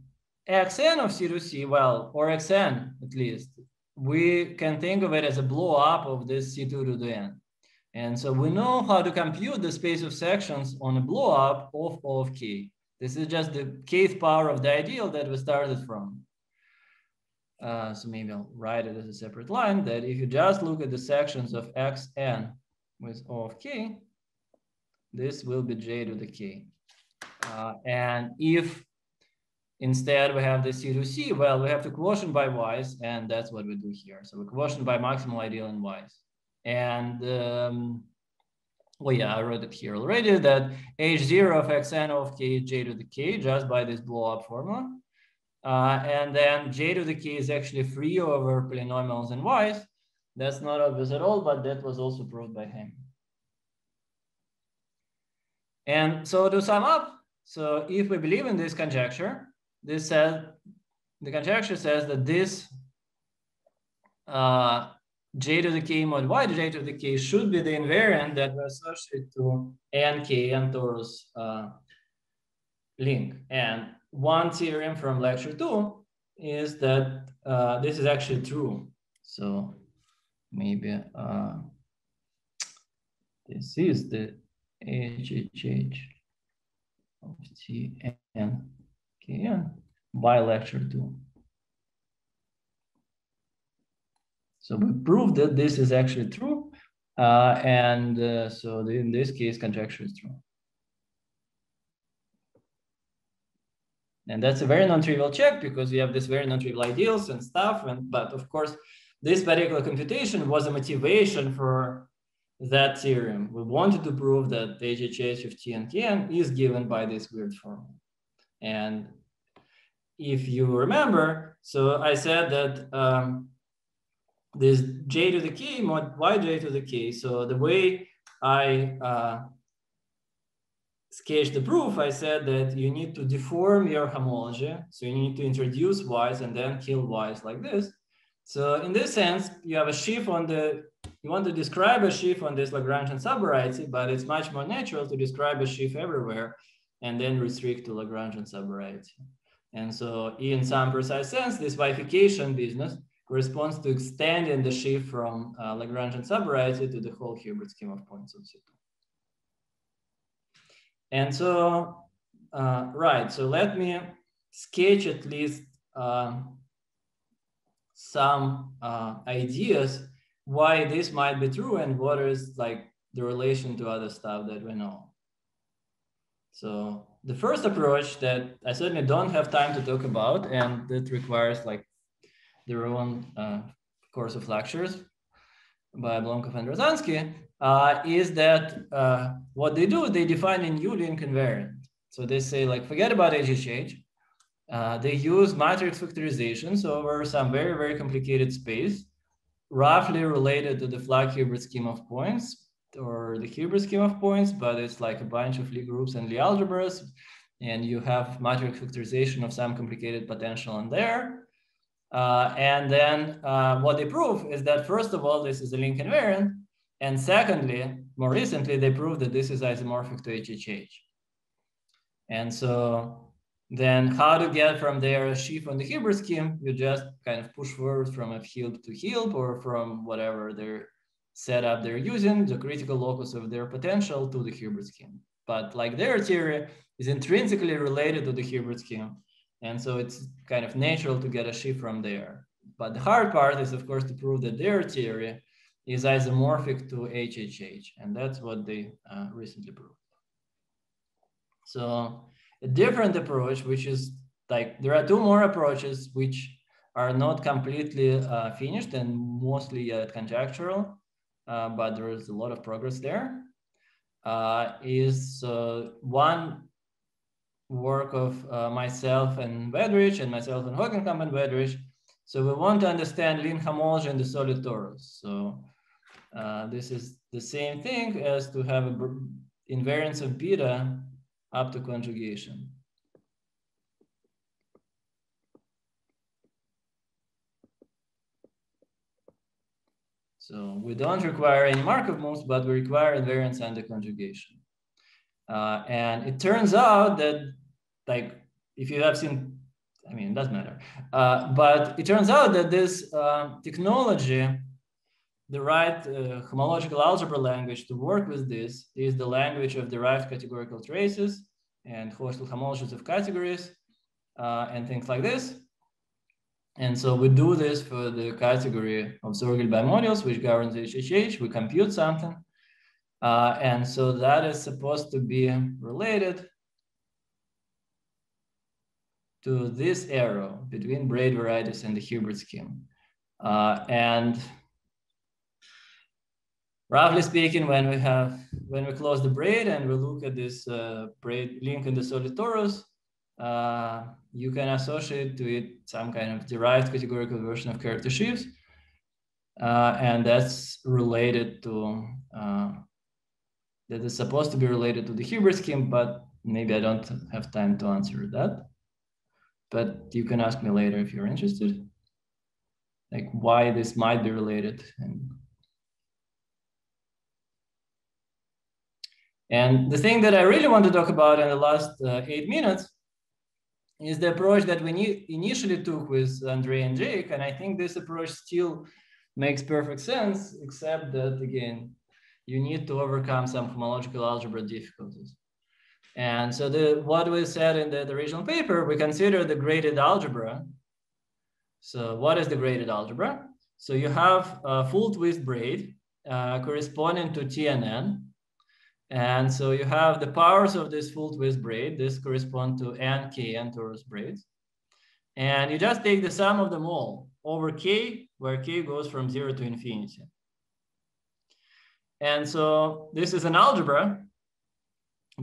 xn of C to C, well, or xn at least, we can think of it as a blow up of this C2 to the n. And so we know how to compute the space of sections on a blow up of O of k. This is just the kth power of the ideal that we started from. Uh, so maybe I'll write it as a separate line that if you just look at the sections of xn with O of k, this will be j to the k. Uh, and if instead we have the c to c, well, we have to quotient by y's, and that's what we do here. So we quotient by maximal ideal in y's. And um, well, yeah, I wrote it here already that h0 of xn of k j to the k just by this blow up formula. Uh, and then j to the k is actually free over polynomials and y's. That's not obvious at all, but that was also proved by him. And so to sum up, so if we believe in this conjecture, this says, the conjecture says that this uh, j to the k mod y to j to the k should be the invariant that we associate to nk and torus uh, link. And one theorem from lecture two is that uh, this is actually true. So maybe uh, this is the HHH of TN KN by lecture two. So we proved that this is actually true. Uh, and uh, so in this case, conjecture is true. And that's a very non-trivial check because we have this very non-trivial ideals and stuff. And but of course, this particular computation was a motivation for that theorem. We wanted to prove that the HHH of T and Kn is given by this weird formula. And if you remember, so I said that um, this j to the k mod yj to the k. So the way I uh, sketch the proof, I said that you need to deform your homology. So you need to introduce y's and then kill y's like this. So in this sense, you have a sheaf on the, you want to describe a sheaf on this Lagrangian subvariety, but it's much more natural to describe a sheaf everywhere and then restrict to Lagrangian subvariety. And so in some precise sense, this bifurcation business corresponds to extending the sheaf from uh, Lagrangian subvariety to the whole Hilbert scheme of points of C2. And so, uh, right, so let me sketch at least uh, some ideas why this might be true and what is like the relation to other stuff that we know. So the first approach that I certainly don't have time to talk about and that requires like their own uh, course of lectures by Oblomkov and Rozansky uh, is that uh, what they do, they define a new link invariant. So they say like, forget about HHH. Uh, they use matrix factorizations over some very, very complicated space, roughly related to the flag Hilbert scheme of points or the Hilbert scheme of points, but it's like a bunch of Lie groups and Lie algebras. And you have matrix factorization of some complicated potential in there. Uh, and then uh, what they prove is that first of all, this is a link invariant. And secondly, more recently, they proved that this is isomorphic to HHH. And so then how to get from there a sheaf on the Hilbert scheme, you just kind of push forward from a field to Hilb or from whatever their setup they're using, the critical locus of their potential to the Hilbert scheme. But like their theory is intrinsically related to the Hilbert scheme. And so it's kind of natural to get a sheaf from there. but the hard part is, of course, to prove that their theory is isomorphic to HHH, and that's what they uh, recently proved. So a different approach, which is like, there are two more approaches which are not completely uh, finished and mostly yet conjectural, uh, but there is a lot of progress there. Uh, is uh, one work of uh, myself and Wedrich and myself and Hogancamp and Wedrich. So we want to understand link homology in the solid torus. So uh, this is the same thing as to have invariance of beta up to conjugation. So we don't require any Markov moves, but we require invariance and the conjugation. Uh, and it turns out that, like, if you have seen, I mean, it doesn't matter. Uh, but it turns out that this uh, technology, the right uh, homological algebra language to work with this is the language of derived categorical traces and Hochschild homologies of categories uh, and things like this. And so we do this for the category of Soergel bimodules, which governs HHH. We compute something. Uh, and so that is supposed to be related to this arrow between braid varieties and the Hilbert scheme. Uh, and roughly speaking, when we have, when we close the braid and we look at this uh, braid link in the solid torus, uh, you can associate to it some kind of derived categorical version of character sheaves. Uh, and that's related to, uh, that is supposed to be related to the Hilbert scheme, but maybe I don't have time to answer that. But you can ask me later if you're interested, like why this might be related. And, and the thing that I really want to talk about in the last uh, eight minutes is the approach that we initially took with Andre and Jake. And I think this approach still makes perfect sense, except that again, you need to overcome some homological algebra difficulties. And so the what we said in the, the original paper, we consider the graded algebra. So what is the graded algebra? So you have a full twist braid uh, corresponding to TNN. And so you have the powers of this full twist braid. This correspond to n, k, n torus braids. And you just take the sum of them all over k, where k goes from zero to infinity. And so this is an algebra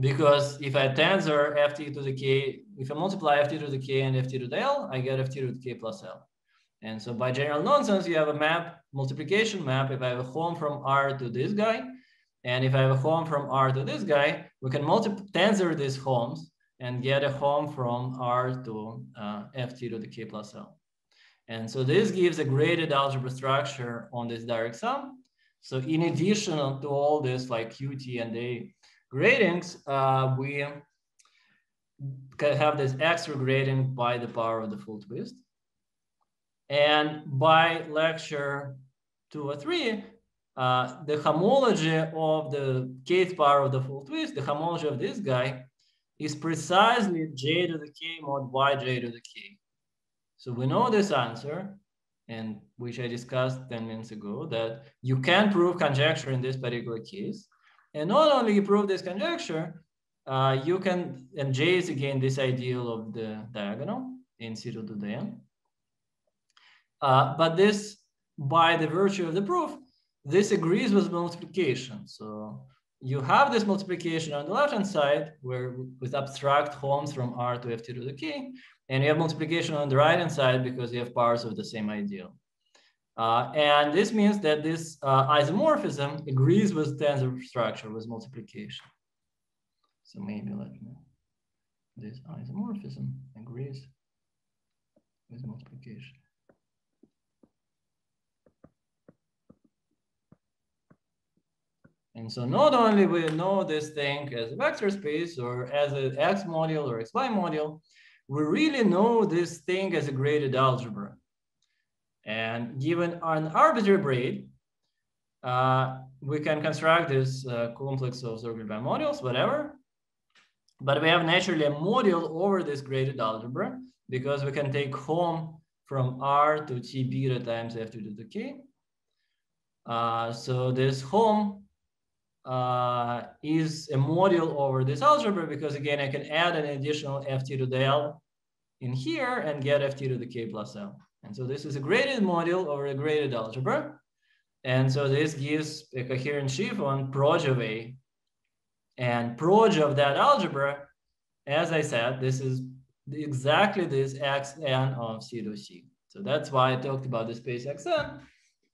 because if I tensor ft to the k, if I multiply ft to the k and ft to the l, I get ft to the k plus l. And so by general nonsense, you have a map, multiplication map. If I have a home from R to this guy, and if I have a home from R to this guy, we can multiply tensor these homes and get a home from R to uh, ft to the k plus l. And so this gives a graded algebra structure on this direct sum. So in addition to all this like QT and A gradings, uh, we can have this extra grading by the power of the full twist. And by lecture two or three, uh, the homology of the kth power of the full twist, the homology of this guy is precisely j to the k mod yj to the k. So we know this answer, and which I discussed 10 minutes ago, that you can prove conjecture in this particular case. And not only you prove this conjecture, uh, you can, and J is again this ideal of the diagonal in C2 to the n. Uh, but this, by the virtue of the proof, this agrees with multiplication. So you have this multiplication on the left-hand side where with abstract homes from R to Ft to the K, and you have multiplication on the right-hand side because you have powers of the same ideal. Uh, and this means that this uh, isomorphism agrees with tensor structure with multiplication. So maybe let me, this isomorphism agrees with multiplication. And so not only we know this thing as a vector space or as an X module or XY module, we really know this thing as a graded algebra. And given an arbitrary braid, uh, we can construct this uh, complex of Soergel bimodules, whatever. But we have naturally a module over this graded algebra because we can take home from R to T beta times F to the K. Uh, so this home uh, is a module over this algebra because again, I can add an additional ft to the L in here and get ft to the k plus L. And so this is a graded module over a graded algebra. And so this gives a coherent sheaf on proj of A. And proj of that algebra, as I said, this is exactly this xn of C to C. So that's why I talked about the space xn,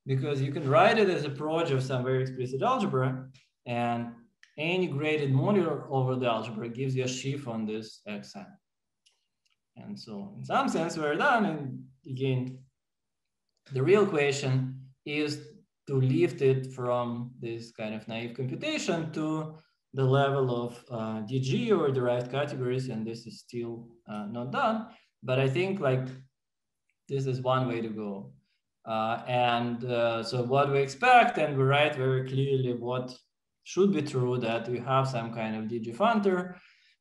because you can write it as a proj of some very explicit algebra. And any graded module over the algebra gives you a sheaf on this xn. And so in some sense, we're done. And again, the real question is to lift it from this kind of naive computation to the level of uh, DG or derived categories. And this is still uh, not done. But I think like this is one way to go. Uh, and uh, so what we expect, and we write very clearly what should be true that we have some kind of DG functor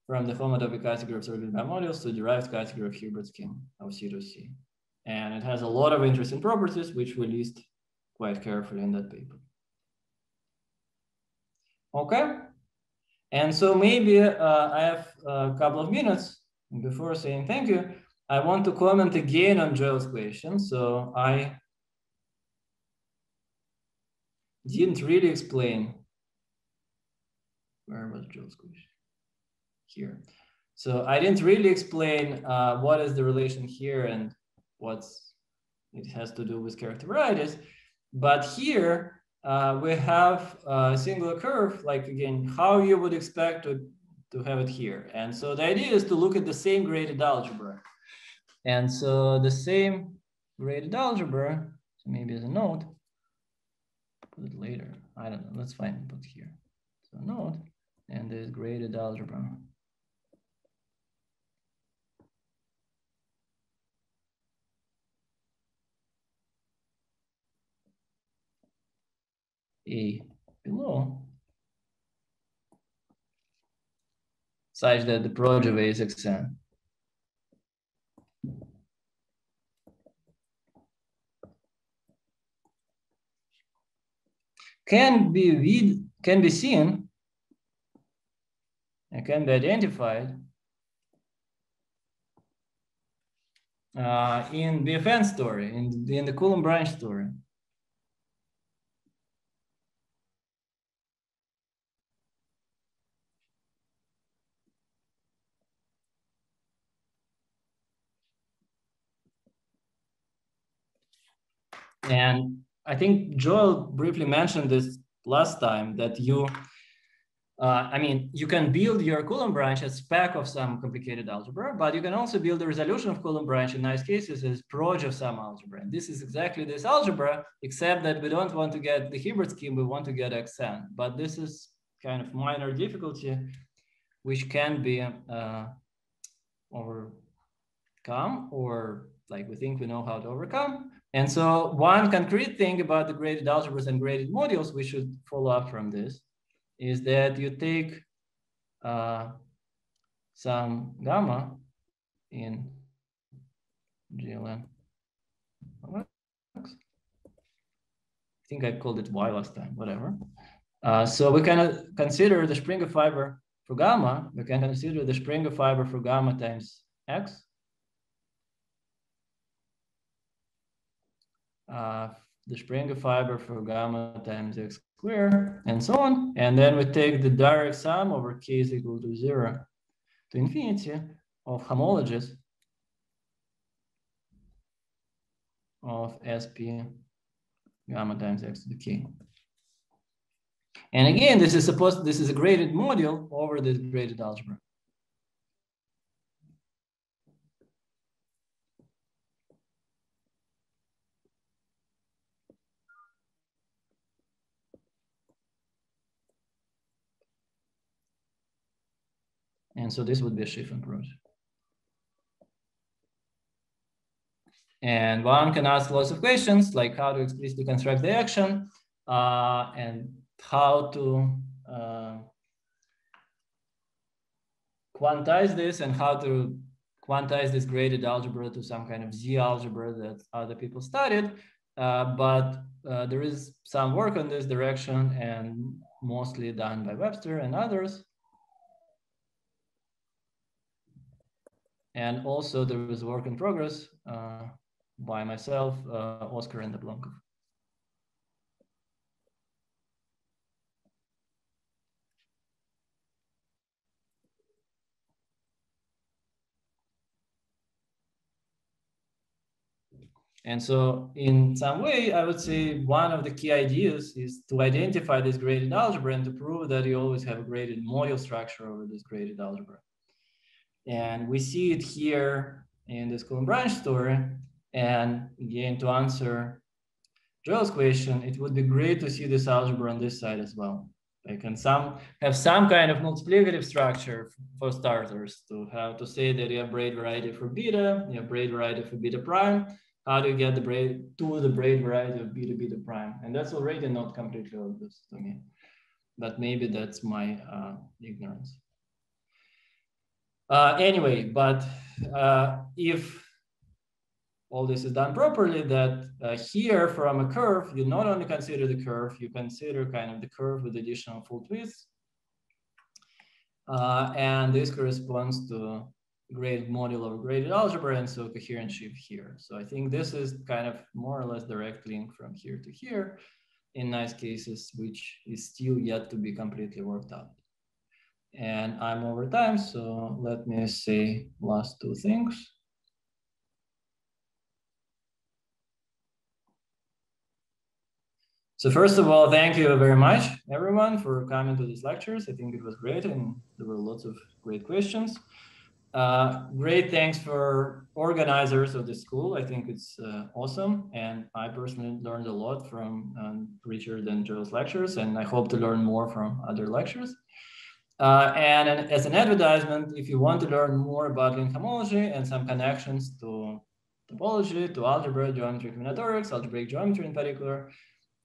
from the homotopy category of Soergel bimodules to derived category of Hilbert scheme of C to C. And it has a lot of interesting properties, which we list quite carefully in that paper. Okay. And so maybe uh, I have a couple of minutes before saying thank you. I want to comment again on Joel's question. So I didn't really explain where was Joel's question? Here. So I didn't really explain uh, what is the relation here and what's it has to do with character varieties. But here uh, we have a singular curve, like again, how you would expect to, to have it here. And so the idea is to look at the same graded algebra. And so the same graded algebra, so maybe as a note, put it later. I don't know, let's find it here. So note, and this graded algebra. A below such that the proj of A is xn. Can be read, can be seen and can be identified uh, in BFN story, in, in the Coulomb branch story. And I think Joel briefly mentioned this last time that you, uh, I mean, you can build your Coulomb branch as spec of some complicated algebra, but you can also build the resolution of Coulomb branch in nice cases as proj of some algebra. And this is exactly this algebra, except that we don't want to get the Hilbert scheme, we want to get Xn. But this is kind of minor difficulty, which can be uh, overcome or like we think we know how to overcome. And so one concrete thing about the graded algebras and graded modules we should follow up from this is that you take uh, some gamma in GLN. I think I called it Y last time, whatever. Uh, so we can consider the Springer fiber for gamma. We can consider the Springer fiber for gamma times X uh, the Springer fiber for gamma times x squared and so on. And then we take the direct sum over k is equal to zero to infinity of homologies of SP gamma times x to the k. And again, this is supposed, this is a graded module over this graded algebra. And so this would be a Schiff approach. And one can ask lots of questions like how to explicitly construct the action uh, and how to uh, quantize this and how to quantize this graded algebra to some kind of Z algebra that other people studied. Uh, but uh, there is some work on this direction and mostly done by Webster and others. And also there was work in progress uh, by myself, uh, Oscar and Oblomkov. And so in some way, I would say one of the key ideas is to identify this graded algebra and to prove that you always have a graded module structure over this graded algebra. And we see it here in this Coulomb branch story. And again, to answer Joel's question, it would be great to see this algebra on this side as well. I can some have some kind of multiplicative structure for starters to have to say that you have braid variety for beta, you have braid variety for beta prime, how do you get the braid to the braid variety of beta beta prime? And that's already not completely obvious to me, but maybe that's my uh, ignorance. Uh, anyway, but uh, if all this is done properly, that uh, here from a curve, you not only consider the curve, you consider kind of the curve with additional full twists. Uh, and this corresponds to graded module of graded algebra and so coherent sheaf here. So I think this is kind of more or less direct link from here to here in nice cases, which is still yet to be completely worked out. And I'm over time, so let me say last two things. So first of all, thank you very much, everyone, for coming to these lectures. I think it was great and there were lots of great questions. Uh, great thanks for organizers of the school. I think it's uh, awesome. And I personally learned a lot from um, Richard and Joe's lectures, and I hope to learn more from other lectures. Uh, and, and, as an advertisement, if you want to learn more about link homology and some connections to topology, to algebra, geometry combinatorics, algebraic geometry in particular,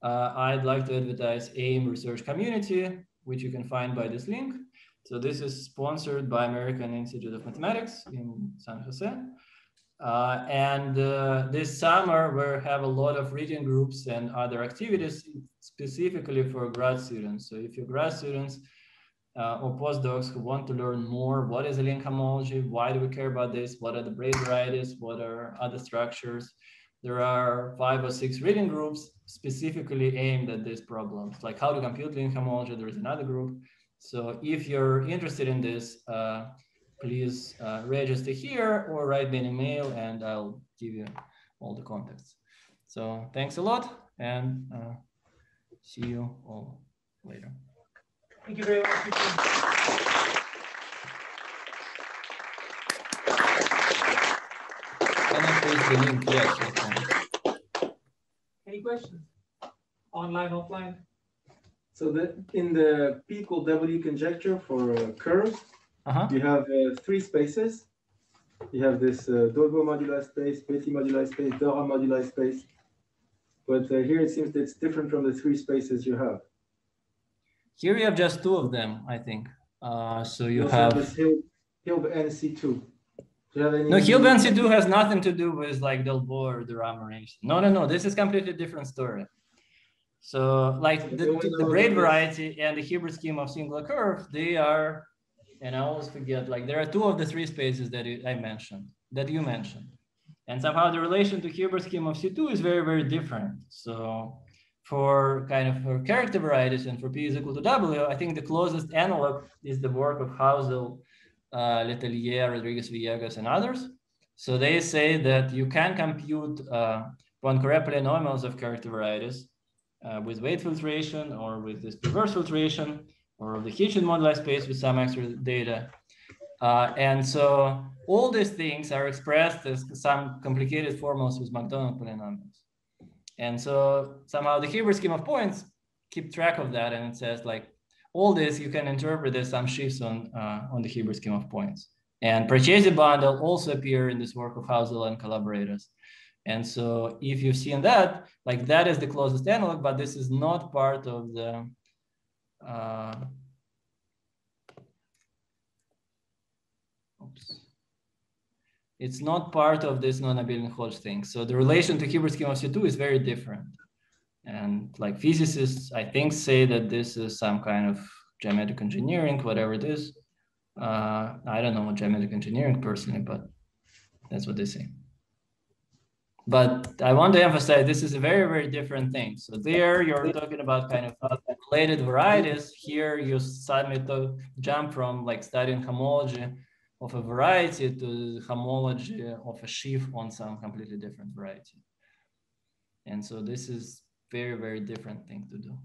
uh, I'd like to advertise AIM research community, which you can find by this link. So this is sponsored by American Institute of Mathematics in San Jose. Uh, and uh, this summer we have a lot of reading groups and other activities specifically for grad students. So if you're grad students uh, or postdocs who want to learn more, what is a link homology? Why do we care about this? What are the braid varieties? What are other structures? There are five or six reading groups specifically aimed at these problems, like how to compute link homology. There is another group. So if you're interested in this, uh, please uh, register here or write me an email and I'll give you all the contacts. So thanks a lot and uh, see you all later. Thank you very much. Can I paste the link? Yes, I can. Any questions? Online, offline? So that in the P equal W conjecture for a curve, Uh-huh. you have uh, three spaces. You have this uh, Dolbeault moduli space, Betti moduli space, de Rham moduli space. But uh, here it seems that it's different from the three spaces you have. Here you have just two of them, I think. Uh, so you have this Hilb, Hilb NC2. Do you have any? no Hilbert NC2 has nothing to do with like Dolbeault or the Ramaration. No, no, no. This is completely different story. So like the, Okay, the braid variety and the Hilbert scheme of singular curve, they are, and I always forget, like there are two of the three spaces that I mentioned, that you mentioned. And somehow the relation to Hilbert scheme of C2 is very, very different. So for kind of for character varieties and for P is equal to W, I think the closest analog is the work of Hausel, uh, Letelier, Rodriguez Villegas, and others. So they say that you can compute uh, Poincare polynomials of character varieties uh, with weight filtration or with this perverse filtration or of the Hitchin moduli space with some extra data. Uh, and so all these things are expressed as some complicated formulas with Macdonald polynomials. And so somehow the Hilbert scheme of points keep track of that. And it says like all this you can interpret as some shifts on, uh, on the Hilbert scheme of points. And Procesi bundle also appear in this work of Hausel and collaborators. And so if you've seen that, like that is the closest analog, but this is not part of the, uh, it's not part of this non-abelian Hodge thing. So the relation to Hilbert scheme of C2 is very different. And like physicists, I think say that this is some kind of geometric engineering, whatever it is. Uh, I don't know what geometric engineering personally, but that's what they say. But I want to emphasize this is a very, very different thing. So there you're talking about kind of related varieties. Here you suddenly jump from like studying homology of a variety to homology of a sheaf on some completely different variety. And so this is very, very different thing to do.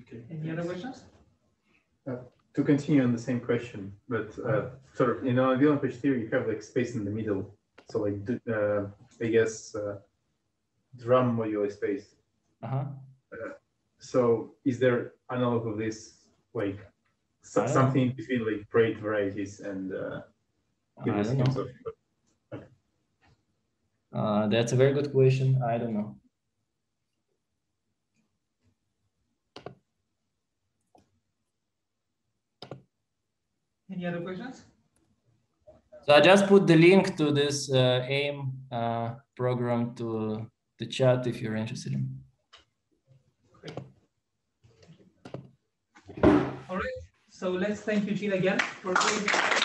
Okay. Any other questions? to continue on the same question, but uh, sort of in an ideal page theory, you have like space in the middle. So like, uh, I guess uh, de Rham moduli space. Uh-huh. So is there analog of this, like so- something between like braid varieties and uh, I Hilbert don't know. Uh, that's a very good question. I don't know. Any other questions? So I just put the link to this uh, AIM uh, program to the chat if you're interested in. All right, so let's thank Eugene again for being here.